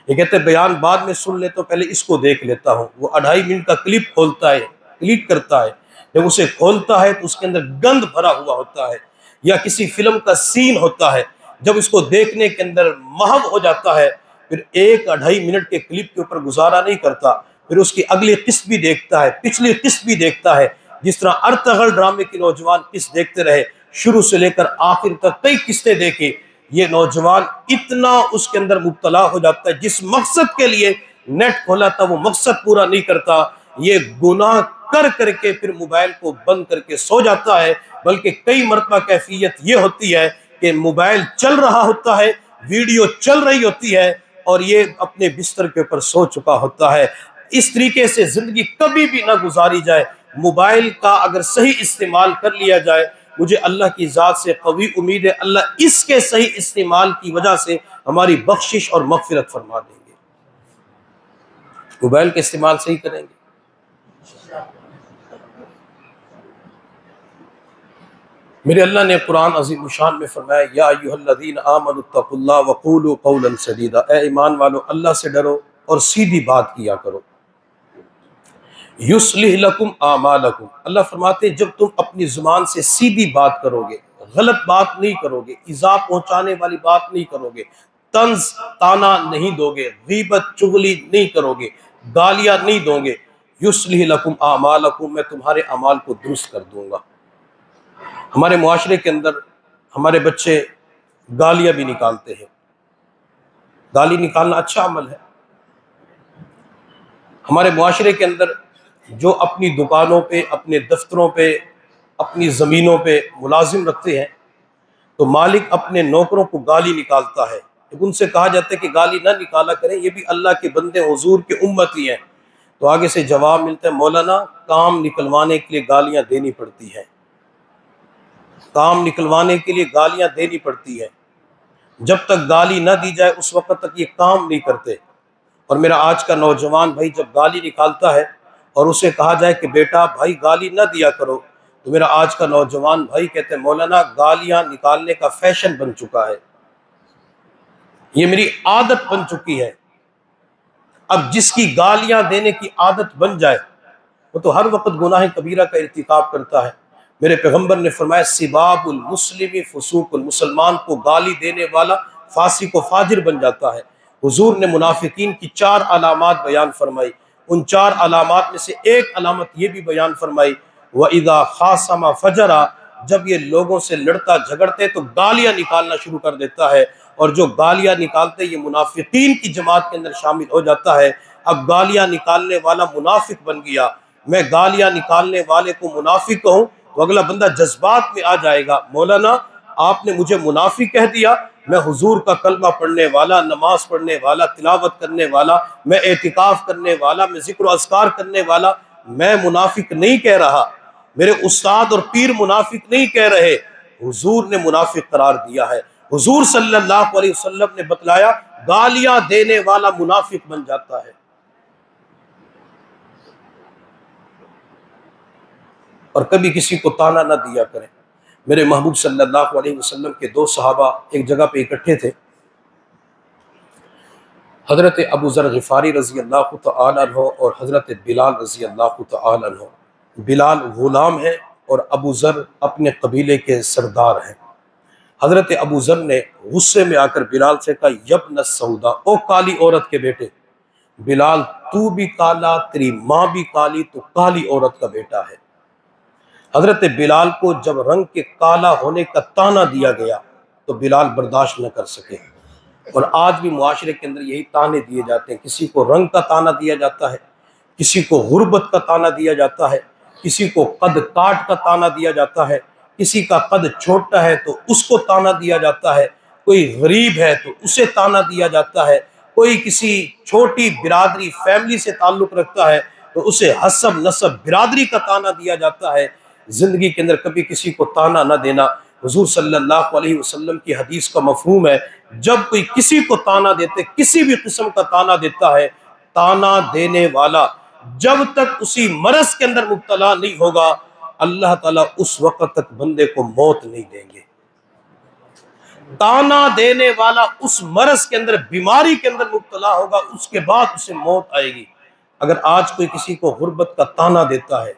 ये कहते बयान बाद में सुन ले तो पहले इसको देख लेता हूँ। वो अढ़ाई मिनट का क्लिप खोलता है, क्लिक करता है जब उसे खोलता है तो उसके अंदर गंद भरा हुआ होता है, या किसी फ़िल्म का सीन होता है, जब इसको देखने के अंदर महव हो जाता है, फिर एक अढ़ाई मिनट के क्लिप के ऊपर गुजारा नहीं करता, फिर उसकी अगली किस्त भी देखता है, पिछली किस्त भी देखता है, जिस तरह अर्तगल ड्रामे की नौजवान किस्त देखते रहे, शुरू से लेकर आखिर तक कई किस्तें देखे, ये नौजवान इतना उसके अंदर मुबतला हो जाता है, जिस मकसद के लिए नेट खोला था, वो मकसद पूरा नहीं करता, ये गुनाह कर करके फिर मोबाइल को बंद करके सो जाता है, बल्कि कई मरतबा कैफियत ये होती है कि मोबाइल चल रहा होता है, वीडियो चल रही होती है और ये अपने बिस्तर के ऊपर सो चुका होता है। इस तरीके से ज़िंदगी कभी भी ना गुजारी जाए। मोबाइल का अगर सही इस्तेमाल कर लिया जाए, मुझे अल्लाह की ज़ात से कवी उम्मीद है, अल्लाह इसके सही इस्तेमाल की वजह से हमारी बख्शिश और मगफिरत फरमा देंगे। मोबाइल का इस्तेमाल सही करेंगे। मेरे अल्लाह ने कुरान अजीम शान में फरमाया, या वक़ूलु सदीदा ए ईमान वालो, अल्लाह से डरो और सीधी बात किया करो। युसलिह लकुम आमालकुम। अल्लाह फरमाते जब तुम अपनी ज़ुबान से सीधी बात करोगे, गलत बात नहीं करोगे, इज़ा पहुँचाने वाली बात नहीं करोगे, तंज ताना नहीं दोगे, गीबत चुगली नहीं करोगे, गालियाँ नहीं दोगे, युसलिह लकुम आमालकुम, मैं तुम्हारे अमाल को दुरुस्त कर दूँगा। हमारे माशरे के अंदर हमारे बच्चे गालियाँ भी निकालते हैं। गाली निकालना अच्छा अमल है। हमारे मुआरे के अंदर जो अपनी दुकानों पे, अपने दफ्तरों पे, अपनी ज़मीनों पे मुलाजिम रखते हैं तो मालिक अपने नौकरों को गाली निकालता है। जब उनसे कहा जाता है कि गाली ना निकाला करें, ये भी अल्लाह के बंदे, हजूर के उम्मत ही हैं। तो आगे से जवाब मिलता है, मौलाना, काम निकलवाने के लिए गालियाँ देनी पड़ती हैं। काम निकलवाने के लिए गालियाँ देनी पड़ती है। जब तक गाली ना दी जाए, उस वक्त तक ये काम नहीं करते। और मेरा आज का नौजवान भाई जब गाली निकालता है और उसे कहा जाए कि बेटा भाई गाली ना दिया करो तो मेरा आज का नौजवान भाई कहते हैं, मौलाना, गालियाँ निकालने का फ़ैशन बन चुका है। ये मेरी आदत बन चुकी है। अब जिसकी गालियाँ देने की आदत बन जाए, वो तो हर वक्त गुनाह कबीरा का इरतिकाब करता है। मेरे पैगंबर ने फरमाया, सिबाबुल मुस्लिम फसूकुल मुसलमान को गाली देने वाला फांसी को फाजिर बन जाता है। हुजूर ने मुनाफिकीन की चार अलामत बयान फरमाई। उन चार अलामत में से एक अलामत ये भी बयान फरमाई, व इदा खासमा फजरा जब ये लोगों से लड़ता झगड़ते तो गालियाँ निकालना शुरू कर देता है। और जो गालियाँ निकालते, ये मुनाफिकीन की जमात के अंदर शामिल हो जाता है। अब गालियाँ निकालने वाला मुनाफिक बन गया। मैं गालियाँ निकालने वाले को मुनाफिक कहूँ तो अगला बंदा जज्बात में आ जाएगा, मौलाना, आपने मुझे मुनाफी कह दिया, मैं हुजूर का कलमा पढ़ने वाला, नमाज़ पढ़ने वाला, तिलावत करने वाला, मैं एहतिकाफ करने वाला, मैं ज़िक्र असकार करने वाला, मैं मुनाफिक नहीं कह रहा। मेरे उस्ताद और पीर मुनाफिक नहीं कह रहे। हुजूर ने मुनाफिक करार दिया है। हुजूर सल्लल्लाहु अलैहि वसल्लम ने बतलाया, गालियाँ देने वाला मुनाफिक बन जाता है। और कभी किसी को ताना ना दिया करें। मेरे महबूब सल्लल्लाहु अलैहि वसल्लम के दो सहाबा एक जगह पे इकट्ठे थे। हज़रत अबू ज़र गफ़ारी रज़ी अल्लाह तहो और हज़रत बिलाल रज़ी अल्लाह तहो बिलाल ग़ुलाम है और अबू ज़र अपने कबीले के सरदार हैं। हज़रत अबू ज़र ने गुस्से में आकर बिलाल से कहा, यब न सऊदा, ओ काली औरत के बेटे, बिलाल, तू भी काला, तेरी माँ भी काली तो काली औरत का बेटा है। हज़रत बिलाल को जब रंग के काला होने का ताना दिया गया तो बिलाल बर्दाश्त न कर सके। और आज भी मुआशरे के अंदर यही ताने दिए जाते हैं। किसी को रंग का ताना दिया जाता है, किसी को गुर्बत का ताना दिया जाता है, किसी को कद काट का ताना दिया जाता है, किसी का कद छोटा है तो उसको ताना दिया जाता है, कोई गरीब है तो उसे ताना दिया जाता है, कोई किसी छोटी बिरादरी फैमिली से ताल्लुक़ रखता है तो उसे हसब नसब बिरादरी का ताना दिया जाता है ज़िंदगी के अंदर कभी किसी को ताना ना देना। हजूर सल्लल्लाहु अलैहि वसल्लम की हदीस का मफहूम है, जब कोई किसी को ताना देते, किसी भी किस्म का ताना देता है, ताना देने वाला जब तक उसी मरज के अंदर मुबतला नहीं होगा, अल्लाह ताला उस वक्त तक बंदे को मौत नहीं देंगे। ताना देने वाला उस मरज के अंदर, बीमारी के अंदर मुबतला होगा, उसके बाद उसे मौत आएगी। अगर आज कोई किसी को गुर्बत का ताना देता है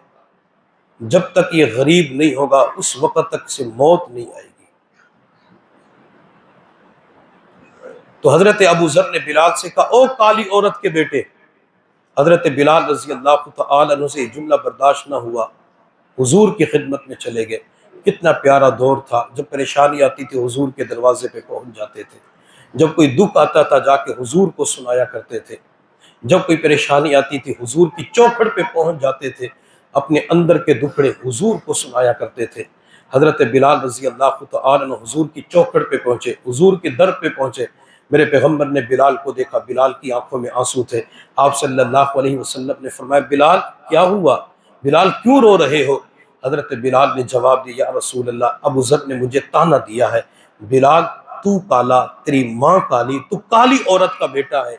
जब तक ये गरीब नहीं होगा, उस वक्त तक से मौत नहीं आएगी। तो हज़रत अबू जर ने बिलाल से कहा, ओ काली औरत के बेटे, हज़रत बिलाल रज़ी अल्लाह से जुमला बर्दाश्त ना हुआ। हुजूर की खिदमत में चले गए। कितना प्यारा दौर था। जब परेशानी आती थी, हुजूर के दरवाजे पे पहुँच जाते थे। जब कोई दुख आता था, जाके हुजूर को सुनाया करते थे। जब कोई परेशानी आती थी, हुजूर की चौखड़ पे पहुँच जाते थे। अपने अंदर के दुखड़े हुजूर को सुनाया करते थे। हज़रत बिलाल रज़ी अल्लाह हजूर की चौखड़ पे पहुँचे, हुजूर के दर पे पहुँचे। मेरे पैगंबर ने बिलाल को देखा, बिलाल की आँखों में आँसू थे। आप सल्लल्लाहु अलैहि वसल्लम ने फरमाया, बिलाल, क्या हुआ? बिलाल, क्यों रो रहे हो? हज़रत बिलाल ने जवाब दिया रसूल अल्लाह अबू जर ने मुझे ताना दिया है। बिलाल, तू काला, तेरी माँ काली, तू काली औरत का बेटा है।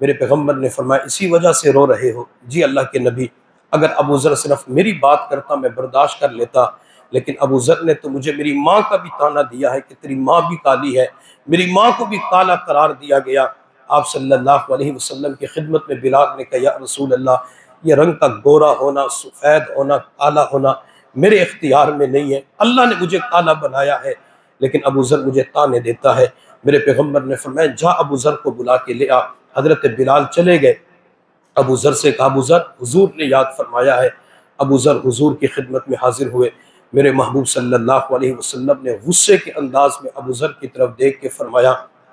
मेरे पैगंबर ने फरमाया, इसी वजह से रो रहे हो। जी अल्लाह के नबी अगर अबू ज़र सिर्फ़ मेरी बात करता, मैं बर्दाश्त कर लेता, लेकिन अबू ज़र ने तो मुझे मेरी माँ का भी ताना दिया है कि तेरी माँ भी काली है। मेरी माँ को भी काला करार दिया गया। आप सल्लल्लाहु अलैहि वसल्लम की खिदमत में बिलाल ने कहा रसूल अल्लाह ये रंग का गोरा होना, सफ़ेद होना, काला होना मेरे इख्तियार में नहीं है। अल्लाह ने मुझे काला बनाया है, लेकिन अबू ज़र मुझे ताने देता है। मेरे पैगंबर ने फरमाया, जा अबू ज़र को बुला के ले आ। हज़रत बिलाल चले गए। अबू ज़र से कहा, अबू ज़र, हुजूर ने याद फरमाया है, अबू ज़र हुजूर की खिदमत में हाजिर हुए। मेरे महबूब सल्लल्लाहु अलैहि वसल्लम ने गुस्से के अंदाज में अबू ज़र की तरफ़ देख के फरमाया,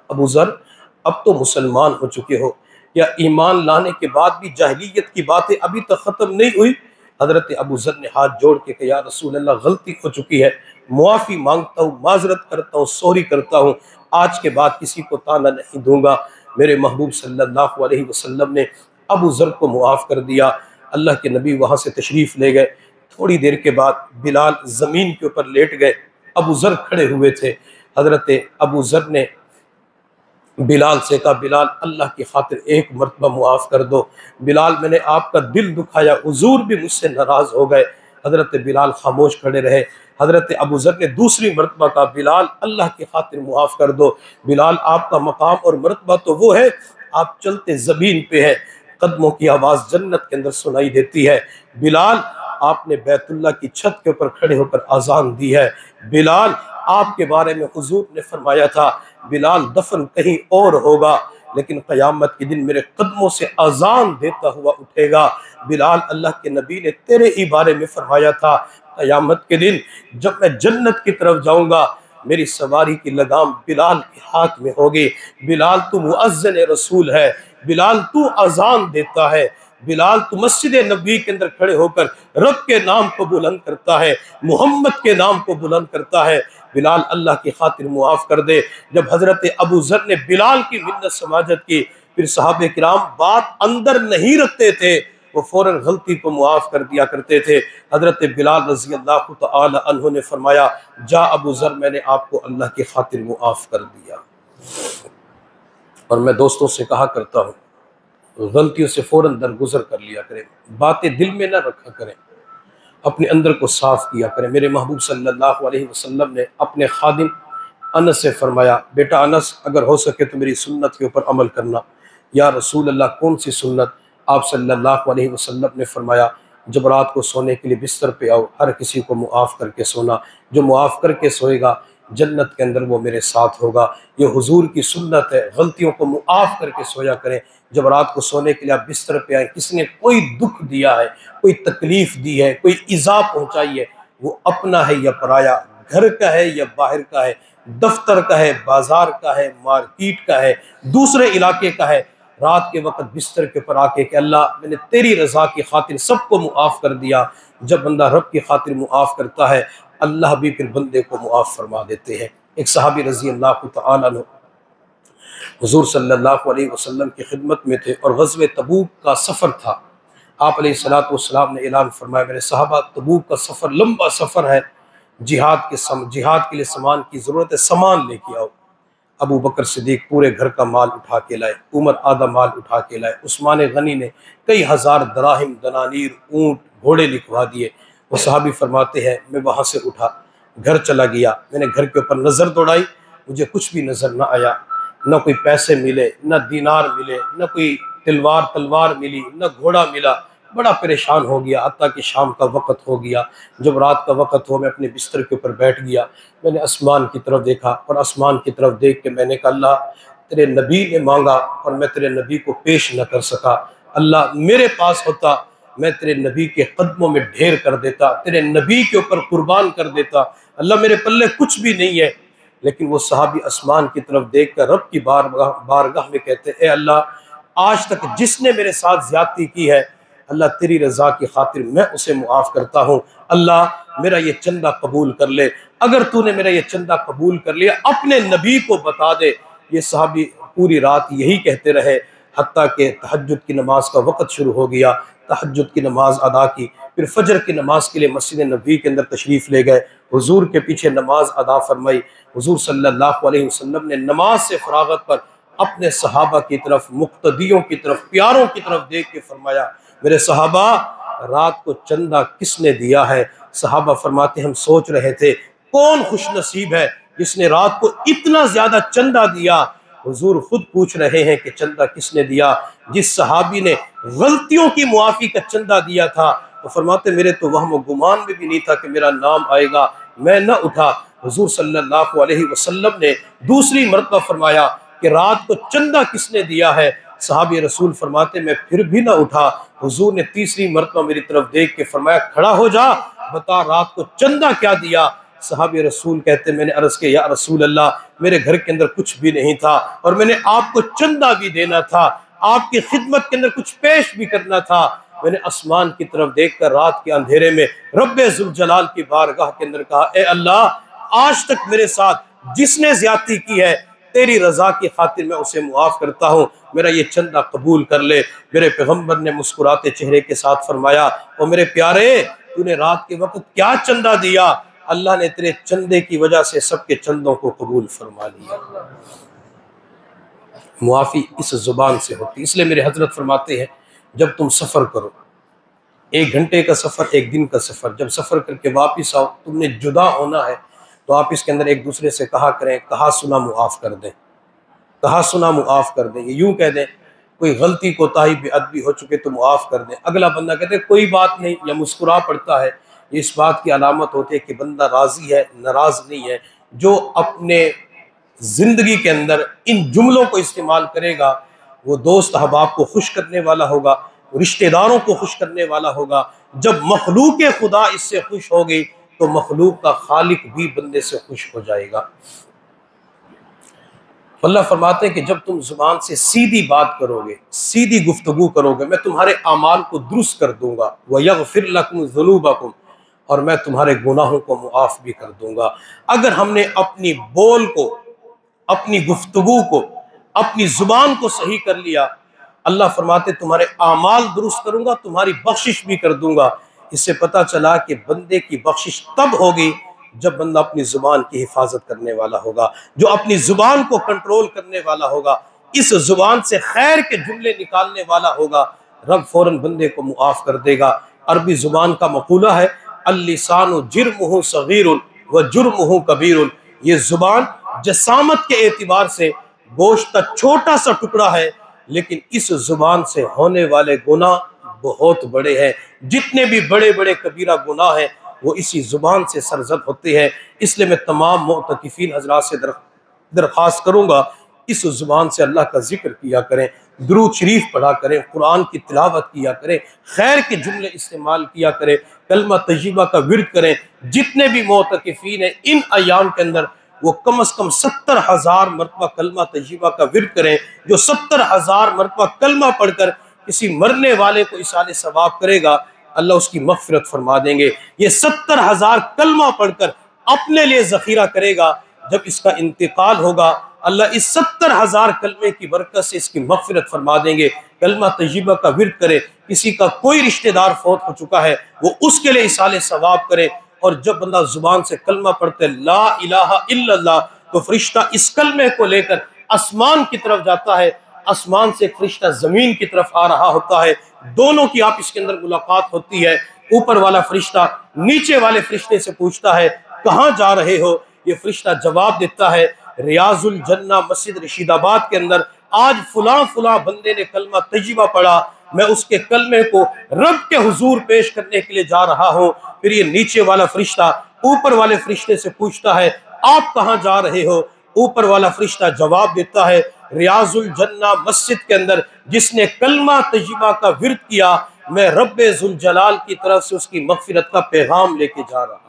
अबू ज़र, अब तो मुसलमान हो चुके हो, या ईमान लाने के बाद भी जाहलीत की बातें अभी तक ख़त्म नहीं हुई? हज़रत अबू ज़र ने हाथ जोड़ के कहा रसूल अल्लाह गलती हो चुकी है। मुआफ़ी माँगता हूँ, माजरत करता हूँ, सोरी करता हूँ। आज के बाद किसी को ताना नहीं दूँगा। मेरे महबूब सल्लल्लाहु अलैहि वसल्लम ने अबू ज़र को मुआफ़ कर दिया। अल्लाह के नबी वहाँ से तशरीफ़ ले गए। थोड़ी देर के बाद बिलाल ज़मीन के ऊपर लेट गए। अबू जर खड़े हुए थे। हज़रत अबू जर ने बिलाल से कहा, बिलाल, अल्लाह की खातिर एक मरतबा मुआफ़ कर दो। बिलाल, मैंने आपका दिल दुखाया। हजूर भी मुझसे नाराज़ हो गए। हज़रत बिलाल खामोश खड़े रहे। हज़रत अबू ज़र ने दूसरी मरतबा कहा, बिलाल, अल्लाह की खातिर मुआफ़ कर दो। बिलाल, आपका मकाम और मरतबा तो वो है। आप चलते ज़मीन पे है। कदमों की आवाज़ जन्नत के अंदर सुनाई देती है। बिलाल, आपने बैतुल्ला की छत के ऊपर खड़े होकर आज़ान दी है। बिलाल, आपके बारे में हजूर ने फरमाया था, बिलाल, दफन कहीं और होगा, लेकिन क़यामत के दिन मेरे कदमों से अजान देता हुआ उठेगा। बिलाल, अल्लाह के नबी ने तेरे ही बारे में फरमाया था, क़यामत के दिन जब मैं जन्नत की तरफ़ जाऊँगा, मेरी सवारी की लगाम बिलाल के हाथ में होगी। बिलाल, तू मुअज्जन रसूल है बिलाल, तू अजान देता है। बिलाल तो मस्जिद नबी के अंदर खड़े होकर रब के नाम को बुलंद करता है, मोहम्मद के नाम को बुलंद करता है। बिलाल, अल्लाह की खातिर मुआफ़ कर दे। जब हज़रत अबू ज़र ने बिलाल की मिन्नत समाजत की, फिर साहब कराम बात अंदर नहीं रखते थे, वो फ़ौरन गलती को मुआफ़ कर दिया करते थे। हज़रत बिलाल रज़ी अल्लाह ने फरमाया, जा अबू ज़र, मैंने आपको अल्लाह की खातिर मुआफ़ कर दिया। और मैं दोस्तों से कहा करता हूँ, गलतियों से फ़ौरन दरगुजर कर लिया करें, बातें दिल में ना रखा करें, अपने अंदर को साफ़ किया करें। मेरे महबूब सल्लल्लाहु अलैहि वसल्लम ने अपने खादिम अनस से फरमाया, बेटा अनस, अगर हो सके तो मेरी सुन्नत के ऊपर अमल करना। या रसूल अल्लाह कौन सी सुन्नत? आप सल्लल्लाहु अलैहि वसल्लम ने फरमाया, जब रात को सोने के लिए बिस्तर पे आओ, हर किसी को मुआफ़ करके सोना। जो मुआफ़ करके सोएगा जन्नत के अंदर वो मेरे साथ होगा। ये हुजूर की सुन्नत है। गलतियों को मुआफ़ करके सोया करें। जब रात को सोने के लिए आप बिस्तर पे आए, किसी ने कोई दुख दिया है, कोई तकलीफ़ दी है, कोई इज़ा पहुंचाई है, वो अपना है या पराया। घर का है या बाहर का है, दफ्तर का है, बाज़ार का है, मार्केट का है, दूसरे इलाके का है। रात के वक्त बिस्तर के ऊपर आके कि अल्लाह, मैंने तेरी रज़ा की खातिर सबको मुआफ़ कर दिया। जब बंदा रब की खातिर मुआफ़ करता है अल्लाह भी फिर बंदे को मुआफ़ फरमा देते हैं। एक सहाबी रज़ी अल्लाह हजूर सल्लल्लाहु अलैहि वसल्लम की खिदमत में थे और गजब तबूक का सफ़र था। आप सलाम ने ऐलान फरमाया, मेरे साहबा, तबूक का सफ़र लंबा सफ़र है। जिहाद के सम, जिहाद के लिए सामान की ज़रूरत है, सामान लेके आओ। अबू बकर सिद्दीक पूरे घर का माल उठा के लाए, उमर आधा माल उठा के लाए। उस्मान गनी ने कई हज़ार दराहिम, दनानीर, ऊँट, घोड़े लिखवा दिए। वो साहबी फरमाते हैं, मैं वहाँ से उठा, घर चला गया, मैंने घर के ऊपर नज़र दौड़ाई, मुझे कुछ भी नज़र ना आया, न कोई पैसे मिले, न दीनार मिले, न कोई तलवार तलवार मिली, न घोड़ा मिला, बड़ा परेशान हो गया अत्ता कि शाम का वक़्त हो गया, जब रात का वक़्त हो, मैं अपने बिस्तर के ऊपर बैठ गया, मैंने आसमान की तरफ़ देखा, और आसमान की तरफ़ देख के मैंने कहा, अल्लाह, तेरे नबी ने मांगा, और मैं तेरे नबी को पेश न कर सका, अल्लाह मेरे पास होता मैं तेरे नबी के कदमों में ढेर कर देता, तेरे नबी के ऊपर कुर्बान कर देता। अल्लाह मेरे पल्ले कुछ भी नहीं है। लेकिन वो सहाबी आसमान की तरफ़ देख कर रब की बार बारगाह में कहते, ए अल्लाह, आज तक जिसने मेरे साथ ज्यादती की है, अल्लाह तेरी रज़ा की खातिर मैं उसे मुआफ़ करता हूँ। अल्लाह, मेरा ये चंदा कबूल कर ले। अगर तूने मेरा ये चंदा कबूल कर लिया, अपने नबी को बता दे। ये साहबी पूरी रात यही कहते रहे हती के तहजद की नमाज़ का वक़्त शुरू हो गया। तहजद की नमाज़ अदा की, फिर फजर की नमाज़ के लिए मस्जिद नबी के अंदर तशरीफ़ ले गए, हुजूर के पीछे नमाज़ अदा फरमाई। हुजूर सल्लल्लाहु अलैहि वसल्लम ने नमाज़ से फरागत पर अपने सहाबा की तरफ़ मुख्तियों की तरफ़, प्यारों की तरफ़ देख के फरमाया, मेरे सहाबा, रात को चंदा किसने दिया है? सहाबा फरमाते, हम सोच रहे थे, कौन खुश नसीब है जिसने रात को इतना ज़्यादा चंदा दिया हुजूर खुद पूछ रहे हैं कि चंदा किसने दिया? जिस सहाबी ने गलतियों की मुआफ़ी का चंदा दिया था तो फरमाते, मेरे तो वह गुमान में भी नहीं था कि मेरा नाम आएगा। मैं न उठा। हजूर सल्लल्लाहु अलैहि वसल्लम ने दूसरी मरतबा फरमाया कि रात को चंदा किसने दिया है? साहब रसूल फरमाते, मैं फिर भी ना उठा। हुजूर ने तीसरी मरतबा मेरी तरफ़ देख के फरमाया, खड़ा हो जा, बता रात को चंदा क्या दिया? साहब रसूल कहते मैंने अर्ज़ के या रसूल अल्लाह मेरे घर के अंदर कुछ भी नहीं था और मैंने आपको चंदा भी देना था, आपकी खिदमत के अंदर कुछ पेश भी करना था। मैंने आसमान की तरफ़ देख कर रात के अंधेरे में रब जलाल की बारगाह के अंदर कहा, ए अल्लाह, आज तक मेरे साथ जिसने ज़्यादा की है, तेरी रजा की खातिर मैं उसे मुआफ़ करता हूँ। मेरा ये चंदा कबूल कर ले। मेरे पैगंबर ने मुस्कुराते चेहरे के साथ फरमाया और मेरे प्यारे, तूने रात के वक्त क्या चंदा दिया? अल्लाह ने तेरे चंदे की वजह से सबके चंदों को कबूल फरमा लिया। मुआफ़ी इस ज़ुबान से होती इसलिए मेरे हज़रत फरमाते हैं, जब तुम सफ़र करो, एक घंटे का सफ़र, एक दिन का सफ़र, जब सफ़र करके वापस आओ, तुमने जुदा होना है तो आप इसके अंदर एक दूसरे से कहा करें, कहा सुना मुआफ़ कर दें। कहा सुना मुआफ़ कर दें। यूँ कह दें, कोई गलती कोताही बेअदबी हो चुके तो मुआफ़ कर दें। अगला बंदा कहते कोई बात नहीं, या मुस्कुरा पड़ता है इस बात की अलामत होती है कि बंदा राज़ी है, नाराज़ नहीं है। जो अपने ज़िंदगी के अंदर इन जुमलों को इस्तेमाल करेगा, वो दोस्त अहबाब को खुश करने वाला होगा, रिश्तेदारों को खुश करने वाला होगा। जब मखलूक खुदा इससे खुश होगी तो मखलूक का खालिक भी बंदे से खुश हो जाएगा। अल्लाह फरमाते हैं कि जब तुम ज़ुबान से सीधी बात करोगे, सीधी गुफ्तगु करोगे, मैं तुम्हारे अमाल को दुरुस्त कर दूँगा। वह यग फिर लकुम और मैं तुम्हारे गुनाहों को मुआफ़ भी कर दूँगा। अगर हमने अपनी बोल को, अपनी गुफ्तगु को, अपनी ज़ुबान को सही कर लिया, अल्लाह फरमाते, तुम्हारे आमाल दुरुस्त करूँगा, तुम्हारी बख्शिश भी कर दूँगा। इससे पता चला कि बंदे की बख्शिश तब होगी जब बंदा अपनी ज़ुबान की हिफाजत करने वाला होगा, जो अपनी ज़ुबान को कंट्रोल करने वाला होगा, इस ज़ुबान से खैर के जुमले निकालने वाला होगा, रब फ़ौरन बंदे को मुआफ कर देगा। अरबी ज़ुबान का मकूला है अल्लिसान जिरम सगीर व जुर्म कबीर ये ज़ुबान जसामत के एतबार से गोश्त का छोटा सा टुकड़ा है लेकिन इस ज़ुबान से होने वाले गुना बहुत बड़े हैं। जितने भी बड़े बड़े कबीरा गुनाह हैं वो इसी ज़ुबान से सरजद होते हैं। इसलिए मैं तमाम मोतकीफ़ीन हजरात से दर, दरख्वास्त करूँगा इस ज़ुबान से अल्लाह का ज़िक्र किया करें, दरूद शरीफ पढ़ा करें, कुरान की तिलावत किया करें, खैर के जुमले इस्तेमाल किया करें, कलमा तजीबा का विरद करें, जितने भी मोतकीफ़ीन हैं, इन अयाम के अंदर वो कम अज कम सत्तर हज़ार मरतबा कलमा तजीबा का विरद करें, जो सत्तर हज़ार मरतबा कलमा पढ़कर किसी मरने वाले को इसाले सवाब करेगा, अल्लाह उसकी मफफरत फरमा देंगे। ये सत्तर हज़ार कलमा पढ़कर अपने लिए जखीरा करेगा, जब इसका इंतकाल होगा अल्लाह इस सत्तर हज़ार कलमे की बरकत से इसकी मफफरत फरमा देंगे। कलमा तजीबा का विरद करे। किसी का कोई रिश्तेदार फौत हो चुका है, वो उसके लिए इसाले सवाब करे। और जब बंदा ज़ुबान से कलमा पढ़ते ला इलाहा इल्लल्लाह तो फरिश्ता इस कलमे को लेकर आसमान की तरफ़ जाता है। आसमान से फरिश्ता ज़मीन की तरफ़ आ रहा होता है। दोनों की आप इसके अंदर मुलाकात होती है। ऊपर वाला फरिश्ता नीचे वाले फरिश्ते से पूछता है, कहाँ जा रहे हो? ये फरिश्ता जवाब देता है रियाजुल जन्ना मस्जिद रशीदाबाद के अंदर आज फुला फुला बंदे ने कलमा तजीबा पढ़ा। मैं उसके कलमे को रब के हुजूर पेश करने के लिए जा रहा हूँ। फिर ये नीचे वाला फरिश्ता ऊपर वाले फरिश्ते से पूछता है, आप कहाँ जा रहे हो? ऊपर वाला फरिश्ता जवाब देता है, रियाजुल जन्ना मस्जिद के अंदर जिसने कलमा तजीबा का विरद किया, मैं रब जलाल की तरफ़ से उसकी मगफिरत का पैगाम लेके जा रहा हूँ।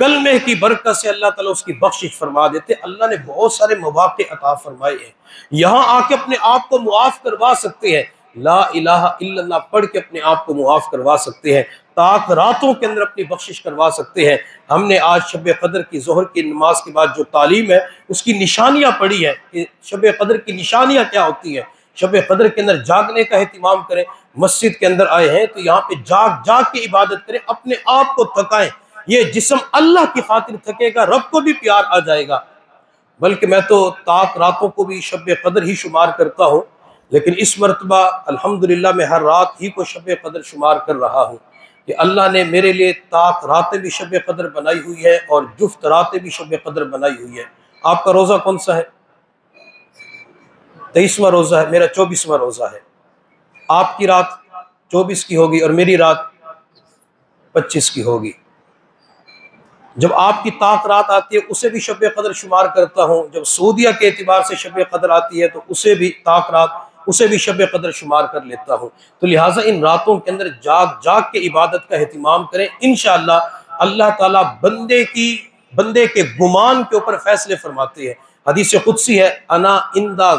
कलमे की बरकत से अल्लाह ताला उसकी बख्शिश फरमा देते। अल्लाह ने बहुत सारे मौाक़े अता फरमाए हैं। यहाँ आके अपने आप को मुआफ़ करवा सकते हैं। ला इलाहा पढ़ के अपने आप को मुआफ़ करवा सकते हैं। ताक रातों के अंदर अपनी बख्शिश करवा सकते हैं। हमने आज शब कदर की जहर की नमाज़ के बाद जो तालीम है, उसकी निशानियाँ पढ़ी है कि शब कदर की निशानियाँ क्या होती हैं। शब कदर के अंदर जागने का अहतमाम करें। मस्जिद के अंदर आए हैं तो यहाँ पे जाग जाग के इबादत करें। अपने आप को थकाएँ। ये जिसम अल्लाह की खातिर थकेगा, रब को भी प्यार आ जाएगा। बल्कि मैं तो ताक रातों को भी शब कदर ही शुमार करता हूँ, लेकिन इस मरतबा, अल्हम्दुलिल्लाह, मैं हर रात ही को शब कदर शुमार कर रहा हूँ कि अल्लाह ने मेरे लिए ताक रातें भी शब कदर बनाई हुई है और जुफ्त रातें भी शब कदर बनाई हुई है। आपका रोज़ा कौन सा है? तेईसवा रोज़ा है, मेरा चौबीसवा रोज़ा है। आपकी रात चौबीस की होगी और मेरी रात पच्चीस की होगी। जब आपकी ताक रात आती है, उसे भी शब कदर शुमार करता हूँ। जब सऊदिया के अतबार से शब कदर आती है तो उसे भी ताक रात, उसे भी शब कदर शुमार कर लेता हूँ। तो लिहाजा इन रातों के अंदर जाग जाग के इबादत का अहतमाम करें। इन अल्लाह ताला बंदे की, बंदे के गुमान के ऊपर फैसले फरमाते हैं। हदीस खुद सी है, अना इंदा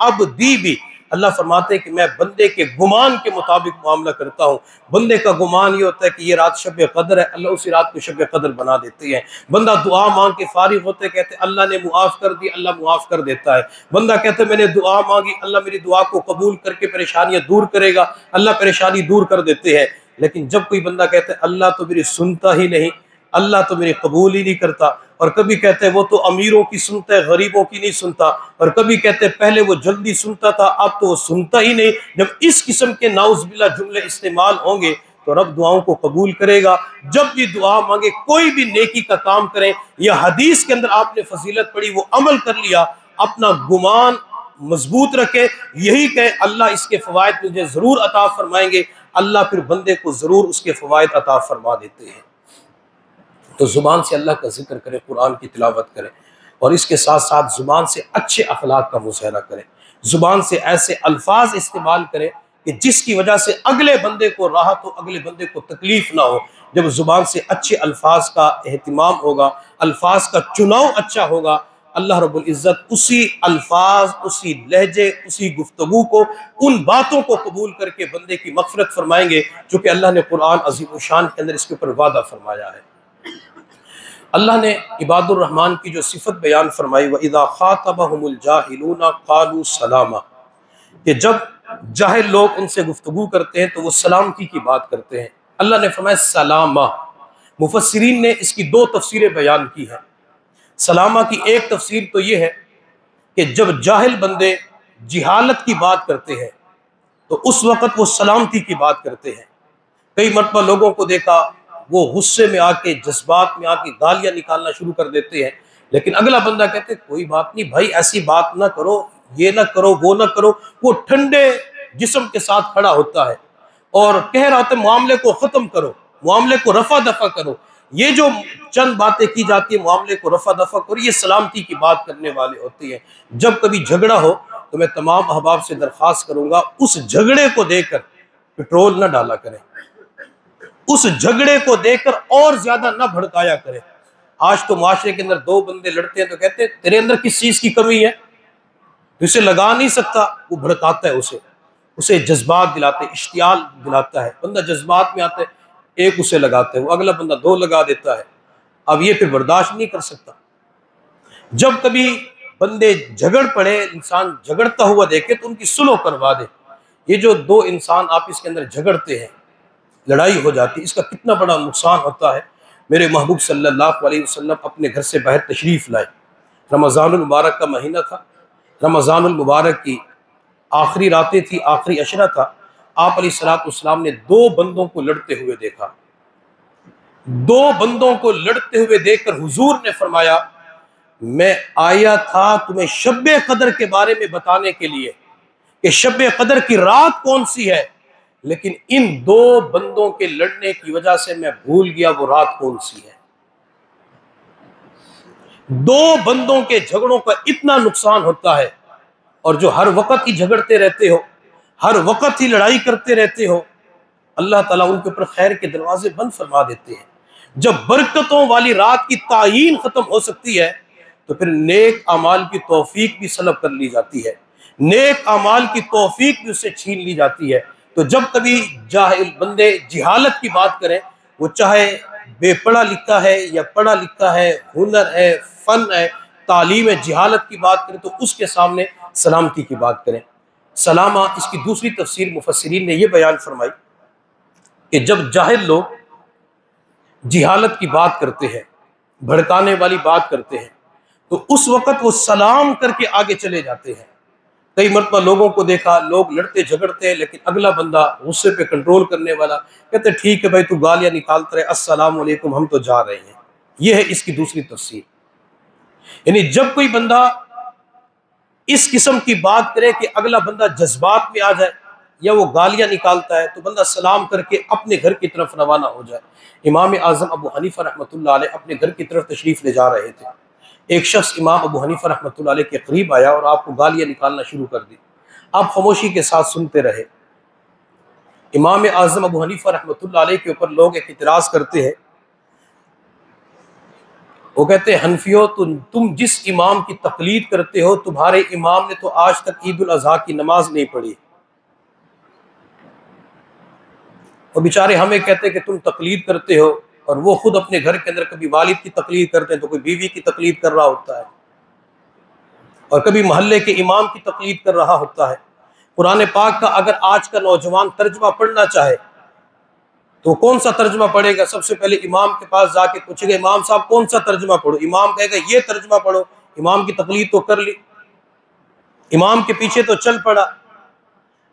अब दी भी अल्लाह फरमाते हैं कि मैं बंदे के गुमान के मुताबिक मामला करता हूँ। बंदे का गुमान ये होता है कि ये रात शब कदर है, अल्लाह उसी रात को शब कदर बना देती है। बंदा दुआ मांग के फारिग होते कहते अल्लाह ने मुआफ़ कर दी, अल्लाह मुआफ़ कर देता है। बंदा कहते मैंने दुआ मांगी, अल्लाह मेरी दुआ को कबूल करके परेशानियाँ दूर करेगा, अल्लाह परेशानी दूर कर देते हैं। लेकिन जब कोई बंदा कहते अल्लाह तो मेरी सुनता ही नहीं अल्लाह तो मेरे कबूल ही नहीं करता। और कभी कहते वो तो अमीरों की सुनता है, गरीबों की नहीं सुनता। और कभी कहते पहले वो जल्दी सुनता था, अब तो वो सुनता ही नहीं। जब इस किस्म के नाउजबिल्ला जुमले इस्तेमाल होंगे तो रब दुआओं को कबूल करेगा। जब भी दुआ मांगे, कोई भी नेकी का काम करें, या हदीस के अंदर आपने फजीलत पढ़ी, वो अमल कर लिया, अपना गुमान मज़बूत रखें। यही कहे, अल्लाह इसके फवायद मुझे ज़रूर अता फरमाएँगे। अल्लाह फिर बंदे को ज़रूर उसके फवायद अता फरमा देते हैं। तो ज़ुबान से अल्लाह का ज़िक्र करें, कुरान की तिलावत करें और इसके साथ साथ ज़ुबान से अच्छे अखलाक का मुशाहरा करें। ज़ुबान से ऐसे अल्फाज इस्तेमाल करें कि जिसकी वजह से अगले बंदे को राहत हो, अगले बंदे को तकलीफ़ ना हो। जब ज़ुबान से अच्छे अल्फाज का अहतमाम होगा, अल्फाज का चुनाव अच्छा होगा, अल्लाह रब्बुल इज़्ज़त उसी अल्फाज, उसी लहजे, उसी गुफ्तगु को, उन बातों को कबूल करके बंदे की मफरत फरमाएँगे जो कि अल्लाह ने कुरान अजीम शान के अंदर इसके ऊपर वादा फरमाया है। अल्लाह ने इबादुररहमान की जो सिफत बयान फरमाई व इदा ख़ातबहमुलजाहिलूना कालू सलामा। कि जब जाहिल लोग उनसे गुफ्तगु करते हैं तो वो सलामती की बात करते हैं। अल्लाह ने फरमाया, सलामा। मुफसरीन ने इसकी दो तफसीरें बयान की हैं। सलामा की एक तफसीर तो ये है कि जब जाहिल बंदे जिहालत की बात करते हैं तो उस वक़्त वो सलामती की बात करते हैं। कई मरतबा लोगों को देखा वो गुस्से में आके, जज्बात में आके गालियाँ निकालना शुरू कर देते हैं। लेकिन अगला बंदा कहते, कोई बात नहीं भाई, ऐसी बात ना करो, ये ना करो, वो ना करो। वो ठंडे जिसम के साथ खड़ा होता है और कह रहा होता मामले को ख़त्म करो, मामले को रफा दफ़ा करो। ये जो चंद बातें की जाती है, मामले को रफा दफ़ा करो, ये सलामती की बात करने वाले होते हैं। जब कभी झगड़ा हो तो मैं तमाम अहबाब से दरख्वास्त करूँगा, उस झगड़े को देकर पेट्रोल ना डाला करें। उस झगड़े को देखकर और ज़्यादा ना भड़काया करे। आज तो माशरे के अंदर दो बंदे लड़ते हैं तो कहते हैं, तेरे अंदर किस चीज़ की कमी है? तो इसे लगा नहीं सकता, वो भड़काता है उसे। उसे जज्बात दिलाते इश्तियाल दिलाता है। बंदा जज्बात में आता है, एक उसे लगाते हैं, वो अगला बंदा दो लगा देता है। अब ये फिर बर्दाश्त नहीं कर सकता। जब कभी बंदे झगड़ पड़े, इंसान झगड़ता हुआ देखे तो उनकी सुलो करवा दे। ये जो दो इंसान आप इसके अंदर झगड़ते हैं लड़ाई हो जाती इसका कितना बड़ा नुकसान होता है। मेरे महबूब सल्लल्लाहु अलैहि वसल्लम अपने घर से बाहर तशरीफ़ लाए। रमज़ान मुबारक का महीना था। रमज़ान मुबारक की आखिरी रातें थी, आखिरी अशरा था। आप सलाम ने दो बंदों को लड़ते हुए देखा। दो बंदों को लड़ते हुए देखकर हुजूर ने फरमाया, मैं आया था तुम्हें शब कदर के बारे में बताने के लिए कि शब कदर की रात कौन सी है? लेकिन इन दो बंदों के लड़ने की वजह से मैं भूल गया वो रात कौन सी है। दो बंदों के झगड़ों का इतना नुकसान होता है और जो हर वक्त ही झगड़ते रहते हो, हर वक्त ही लड़ाई करते रहते हो, अल्लाह ताला उनके ऊपर खैर के दरवाजे बंद फरमा देते हैं। जब बरकतों वाली रात की तायीन खत्म हो सकती है तो फिर नेक अमाल की तोफीक भी सलब कर ली जाती है। नेक अमाल की तोफीक भी उससे छीन ली जाती है। तो जब कभी जाहिल बंदे जिहालत की बात करें, वो चाहे बेपढ़ा लिखा है या पढ़ा लिखा है, हुनर है, फन है, तालीम है, जिहालत की बात करें तो उसके सामने सलामती की बात करें। सलामा, इसकी दूसरी तफसीर मुफसरीन ने यह बयान फरमाई कि जब ज़ाहिर लोग जिहालत की बात करते हैं, भड़काने वाली बात करते हैं तो उस वक़्त वो सलाम करके आगे चले जाते हैं। कई मरतबा लोगों को देखा, लोग लड़ते झगड़ते हैं लेकिन अगला बंदा गुस्से पे कंट्रोल करने वाला, कहते, ठीक है भाई, तू गालियाँ निकालते रहे, अस्सलाम वालेकुम, हम तो जा रहे हैं। यह है इसकी दूसरी तफसीर। यानी जब कोई बंदा इस किस्म की बात करे कि अगला बंदा जज्बात में आ जाए या वो गालियाँ निकालता है तो बंदा सलाम करके अपने घर की तरफ़ रवाना हो जाए। इमाम आज़म अबू हनीफा रहमत अपने घर की तरफ़ तशरीफ़ ले जा रहे थे। एक शख्स इमाम अबू हनीफा रहमत के करीब आया और आपको गालियाँ निकालना शुरू कर दी। आप खामोशी के साथ सुनते रहे। इमाम आज़म अबू हनीफा रहमत के ऊपर लोग एक इतराज़ करते हैं। वो कहते हैं, हनफियो, तुम तुम जिस इमाम की तकलीद करते हो, तुम्हारे इमाम ने तो आज तक ईद उल अजहा की नमाज़ नहीं पढ़ी। और बेचारे हमें कहते हैं कि तुम तकलीद करते हो और वो खुद अपने घर के अंदर कभी वालिद की तकलीफ़ करते हैं तो कोई बीवी की तकलीफ़ कर रहा होता है। और कभी मोहल्ले के इमाम की तकलीफ़ कर रहा होता है। कुरान पाक का अगर आज का नौजवान तर्जमा पढ़ना चाहे तो कौन सा तर्जमा पढ़ेगा? सबसे पहले इमाम के पास जाके पूछेगा, इमाम साहब, कौन सा तर्जमा पढ़ो? इमाम कहेगा, ये तर्जमा पढ़ो। इमाम की तकलीफ़ तो कर ली। इमाम के पीछे तो चल पड़ा।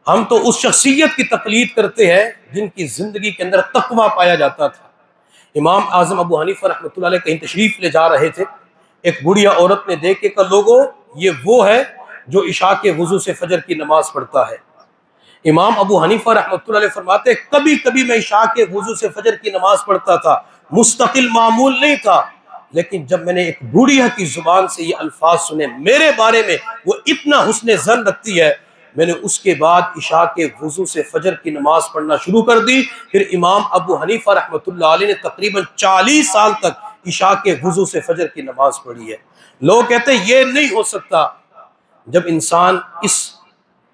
हम तो उस शख्सियत की तकलीफ़ करते हैं जिनकी ज़िंदगी के अंदर तकवा पाया जाता था। इमाम आज़म अबू हनीफ़ रहमत कहीं तशरीफ़ ले जा रहे थे। एक बुढ़िया औरत ने देख के कहा लोगो, ये वो है जो इशा के वज़ू से फजर की नमाज़ पढ़ता है। इमाम अबू हनीफ़ा रहमत फरमाते कभी कभी मैं इशा के वज़ू से फजर की नमाज़ पढ़ता था, मुस्तकिल मामूल नहीं था। लेकिन जब मैंने एक बूढ़िया की ज़ुबान से ये अल्फाज सुने, मेरे बारे में वो इतना हुसन जन रखती है मैंने उसके बाद इशा के वज़ू से फजर की नमाज़ पढ़ना शुरू कर दी। फिर इमाम अबू हनीफा रहमत ने तकरीबन चालीस साल तक इशा के वज़ू से फजर की नमाज़ पढ़ी है। लोग कहते हैं, ये नहीं हो सकता। जब इंसान इस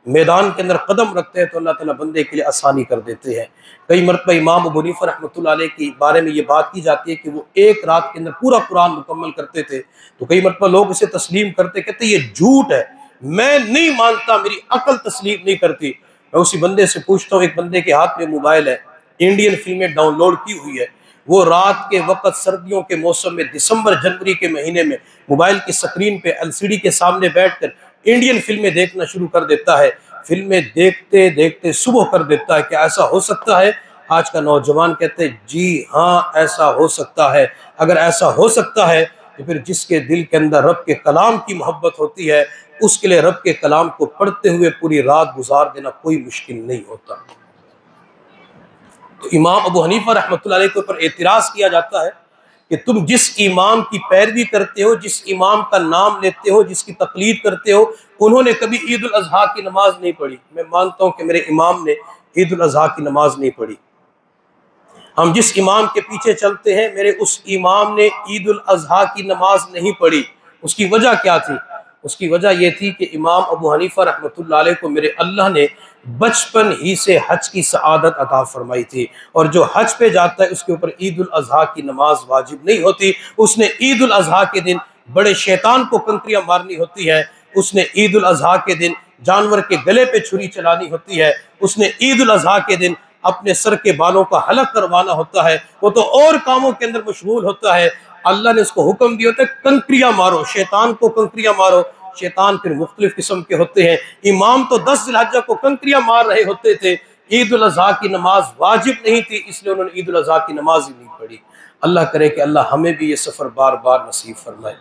मैदान के अंदर कदम रखते हैं तो अल्लाह ताला बंदे के लिए आसानी कर देते हैं। कई मरतबा इमाम अबूनीफ़ रहमत के बारे में ये बात की जाती है कि वो एक रात के अंदर पूरा कुरान मुकम्मल करते थे। तो कई मरतबा लोग इसे तस्लीम करते, कहते ये झूठ है। मैं नहीं मानता, मेरी अकल तस्लीम नहीं करती। मैं उसी बंदे से पूछता हूँ, एक बंदे के हाथ में मोबाइल है, इंडियन फ़िल्में डाउनलोड की हुई है। वो रात के वक्त सर्दियों के मौसम में, दिसंबर, जनवरी के महीने में मोबाइल की स्क्रीन पे एलसीडी के सामने बैठकर इंडियन फ़िल्में देखना शुरू कर देता है। फ़िल्में देखते देखते सुबह कर देता है क्या ऐसा हो सकता है। आज का नौजवान कहते हैं, जी हाँ ऐसा हो सकता है। अगर ऐसा हो सकता है तो फिर जिसके दिल के अंदर रब के कलाम की मोहब्बत होती है उसके लिए रब के कलाम को पढ़ते हुए पूरी रात गुजार देना कोई मुश्किल नहीं होता। तो इमाम अबू हनीफा रहमत के ऊपर एतराज़ किया जाता है कि तुम जिस इमाम की पैरवी करते हो, जिस इमाम का नाम लेते हो, जिसकी तकलीद करते हो, उन्होंने कभी ईद उल अजहा की नमाज़ नहीं पढ़ी। मैं मानता हूँ कि मेरे इमाम ने ईद उल अजहा की नमाज़ नहीं पढ़ी। हम जिस इमाम के पीछे चलते हैं, मेरे उस इमाम ने ईद उल अजहा की नमाज़ नहीं पढ़ी। उसकी वजह क्या थी? उसकी वजह यह थी कि इमाम अबू हनीफ़ा रहमत को मेरे अल्लाह ने बचपन ही से हज की सआदत अता फरमाई थी। और जो हज पे जाता है, उसके ऊपर ईद अजहा की नमाज़ वाजिब नहीं होती। उसने ईद अजहा के दिन बड़े शैतान को कंकरियाँ मारनी होती है। उसने ईद अजहा के दिन जानवर के गले पे छुरी चलानी होती है। उसने ईद अजहा के दिन अपने सर के बालों का हलक करवाना होता है। वो तो और कामों के अंदर मशगूल होता है। अल्लाह ने उसको हुक्म दिया होता है, कंकरियाँ मारो, शैतान को कंकरियाँ मारो। शैतान फिर मुख्तलिफ़ किस्म के होते हैं। इमाम तो दस जिलहजा को कंक्रिया मार रहे होते थे। ईद अजहा की नमाज़ वाजिब नहीं थी, इसलिए उन्होंने ईद अजहा की नमाज़ ही नहीं पढ़ी। अल्लाह करे कि अल्लाह हमें भी ये सफ़र बार बार नसीब फरमाए।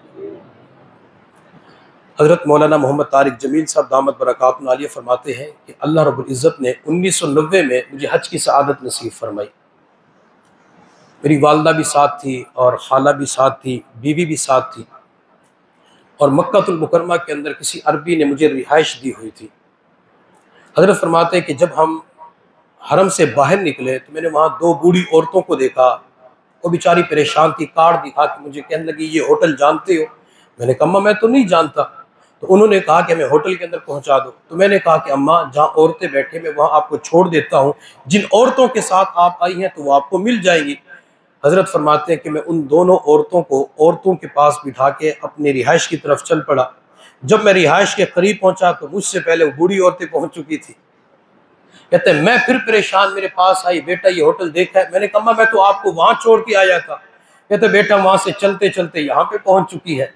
हज़रत मौलाना मोहम्मद तारिक जमील साहब दामद बरक़ात नालिया फरमाते हैं कि अल्लाह रब्ज़त ने उन्नीस सौ नब्बे में मुझे हज की सआदत नसीब फरमाई। मेरी वालदा भी साथ थी और खाला भी साथ थी, बीवी भी साथ थी। और मक्तुलमकरमा के अंदर किसी अरबी ने मुझे रिहाइश दी हुई थी। हज़रत फरमाते कि जब हम हरम से बाहर निकले तो मैंने वहाँ दो बूढ़ी औरतों को देखा। वो बेचारी परेशान थी कार्ड दिखा के मुझे कहने लगी, ये होटल जानते हो? मैंने कहा, अम्मा, मैं तो नहीं जानता। तो उन्होंने कहा कि, हमें होटल के अंदर पहुँचा दो। तो मैंने कहा कि, अम्मा, जहाँ औरतें बैठे मैं वहाँ आपको छोड़ देता हूँ। जिन औरतों के साथ आप आई हैं तो वो आपको मिल जाएँगी। हज़रत फरमाते हैं कि मैं उन दोनों औरतों को औरतों के पास बिठा के अपनी रिहाइश की तरफ़ चल पड़ा। जब मैं रिहाइश के करीब पहुँचा तो मुझसे पहले वो बूढ़ी औरतें पहुँच चुकी थी। कहते मैं फिर परेशान, मेरे पास आई, बेटा ये होटल देखा है। मैंने कहा मैं तो आपको वहाँ छोड़ के आया था। कहते बेटा वहाँ से चलते चलते यहाँ पे पहुँच चुकी है।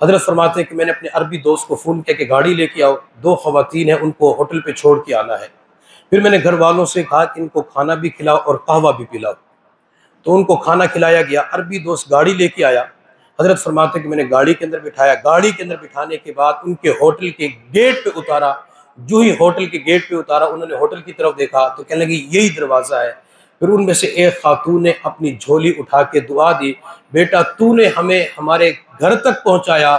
हज़रत फरमाते हैं कि मैंने अपने अरबी दोस्त को फ़ोन किया कि गाड़ी लेके आओ, दो खातन हैं, उनको होटल पे छोड़ के आना है। फिर मैंने घर वालों से कहा कि इनको खाना भी खिलाओ और कहवा भी पिलाओ। तो उनको खाना खिलाया गया, अरबी दोस्त गाड़ी लेके आया। हज़रत फरमाते कि मैंने गाड़ी के अंदर बिठाया। गाड़ी के अंदर बिठाने के बाद उनके होटल के गेट पे उतारा। जो ही होटल के गेट पे उतारा, उन्होंने होटल की तरफ़ देखा तो कहने लगी, यही दरवाज़ा है। फिर उनमें से एक खातून ने अपनी झोली उठा के दुआ दी, बेटा, तूने हमें, हमारे घर तक पहुँचाया।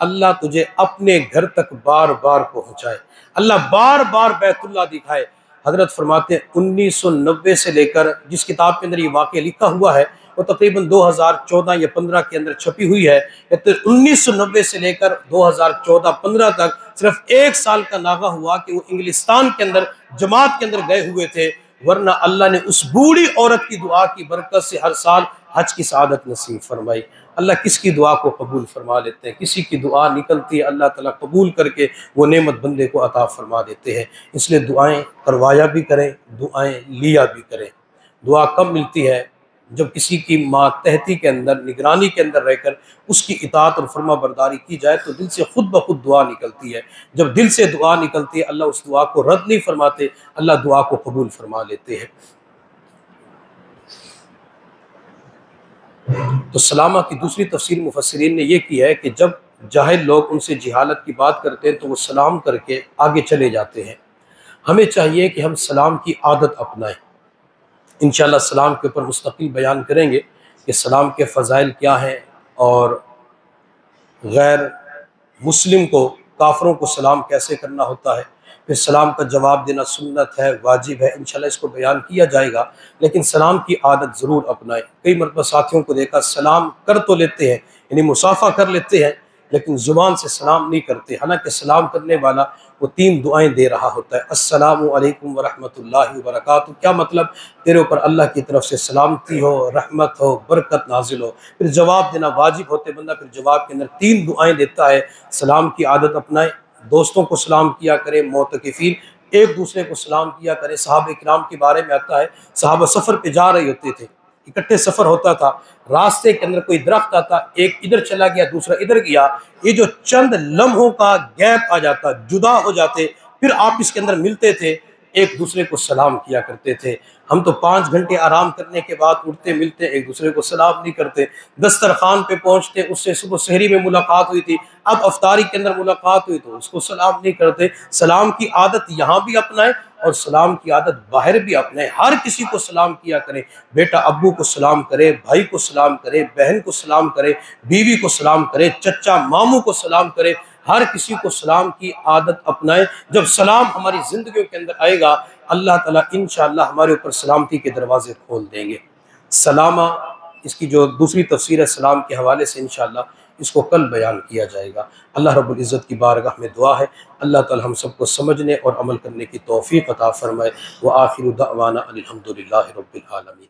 अल्लाह तुझे अपने घर तक बार बार पहुँचाए। अल्लाह बार बार बैतुल्ला दिखाए। हज़रत फरमाते हैं, उन्नीस सौ नब्बे से लेकर जिस किताब के अंदर ये वाक्य लिखा हुआ है, वो तकरीबन 2014 या 15 के अंदर छपी हुई है। उन्नीस सौ नब्बे से लेकर 2014-15 तक सिर्फ़ एक साल का नागा हुआ कि वो इंग्लिस्तान के अंदर, जमात के अंदर गए हुए थे, वरना अल्लाह ने उस बूढ़ी औरत की दुआ की बरकत से हर साल हज की सादत नसीब फरमाई। अल्लाह किसकी दुआ को कबूल फरमा लेते हैं? किसी की दुआ निकलती है, अल्लाह ताला कबूल करके वो नेमत बंदे को अता फरमा देते हैं। इसलिए दुआएँ करवाया भी करें, दुआएँ लिया भी करें। दुआ कब मिलती है? जब किसी की मातहती के अंदर, निगरानी के अंदर रहकर उसकी इतात और फर्मा बरदारी की जाए तो दिल से खुद ब खुद दुआ निकलती है। जब दिल से दुआ निकलती है, अल्लाह उस दुआ को रद्द नहीं फरमाते, अल्लाह दुआ को कबूल फरमा लेते हैं। तो सलामा की दूसरी तफसीर मुफसरीन ने यह की है कि जब जाहिल लोग उनसे जिहालत की बात करते हैं तो वो सलाम करके आगे चले जाते हैं। हमें चाहिए कि हम सलाम की आदत अपनाएँ। इन सलाम के ऊपर मुस्तकिल बयान करेंगे कि सलाम के फ़जाइल क्या हैं और गैर मुस्लिम को, काफरों को सलाम कैसे करना होता है। फिर सलाम का जवाब देना सुन्नत है, वाजिब है, इंशाल्लाह इसको बयान किया जाएगा। लेकिन सलाम की आदत ज़रूर अपनाएँ। कई मरतबा साथियों को देखा सलाम कर तो लेते हैं, यानी मुसाफा कर लेते हैं, लेकिन ज़ुबान से सलाम नहीं करते। हालाँकि सलाम करने वाला वो तीन दुआएँ दे रहा होता है, अस्सलाम वालेकुम वरहमतुल्लाहि वबरकातुहू। क्या मतलब? तेरे ऊपर अल्लाह की तरफ़ से सलामती हो, रहमत हो, बरकत नाजिल हो। फिर जवाब देना वाजिब होते बंदा फिर जवाब के अंदर तीन दुआएँ देता है, सलाम की आदत अपनाए। दोस्तों को सलाम किया करे मोतकफ़ीन एक दूसरे को सलाम किया करें। साहब इक्राम के बारे में आता है, साहब सफ़र पे जा रहे होते थे, इकट्ठे सफ़र होता था, रास्ते के अंदर कोई दरख्त आता, एक इधर चला गया, दूसरा इधर गया, ये जो चंद लम्हों का गैप आ जाता, जुदा हो जाते, फिर आप इसके अंदर मिलते थे एक दूसरे को सलाम किया करते थे। हम तो पाँच घंटे आराम करने के बाद उठते, मिलते, एक दूसरे को सलाम नहीं करते। दस्तरखान पे पहुँचते, उससे सुबह शहरी में मुलाकात हुई थी। अब अफ्तारी के अंदर मुलाकात हुई तो उसको सलाम नहीं करते। सलाम की आदत यहाँ भी अपनाएँ और सलाम की आदत बाहर भी अपने हर किसी को सलाम किया करें। बेटा अबू को सलाम करे, भाई को सलाम करे, बहन को सलाम करे, बीवी को सलाम करे चचा मामू को सलाम करे। हर किसी को सलाम की आदत अपनाएँ। जब सलाम हमारी ज़िंदगी के अंदर आएगा, अल्लाह ताला इन हमारे ऊपर सलामती के दरवाजे खोल देंगे। सलामा, इसकी जो दूसरी तफसीर है सलाम के हवाले से इन इसको कल बयान किया जाएगा। अल्लाह रब्बुल इज़्ज़त की बारगाह में दुआ है। अल्लाह ताला हम सबको समझने और अमल करने की तौफ़ी अता फ़रमाए। व आखिर दावाना अलहमदिल्ला रब्बिल आलमीन।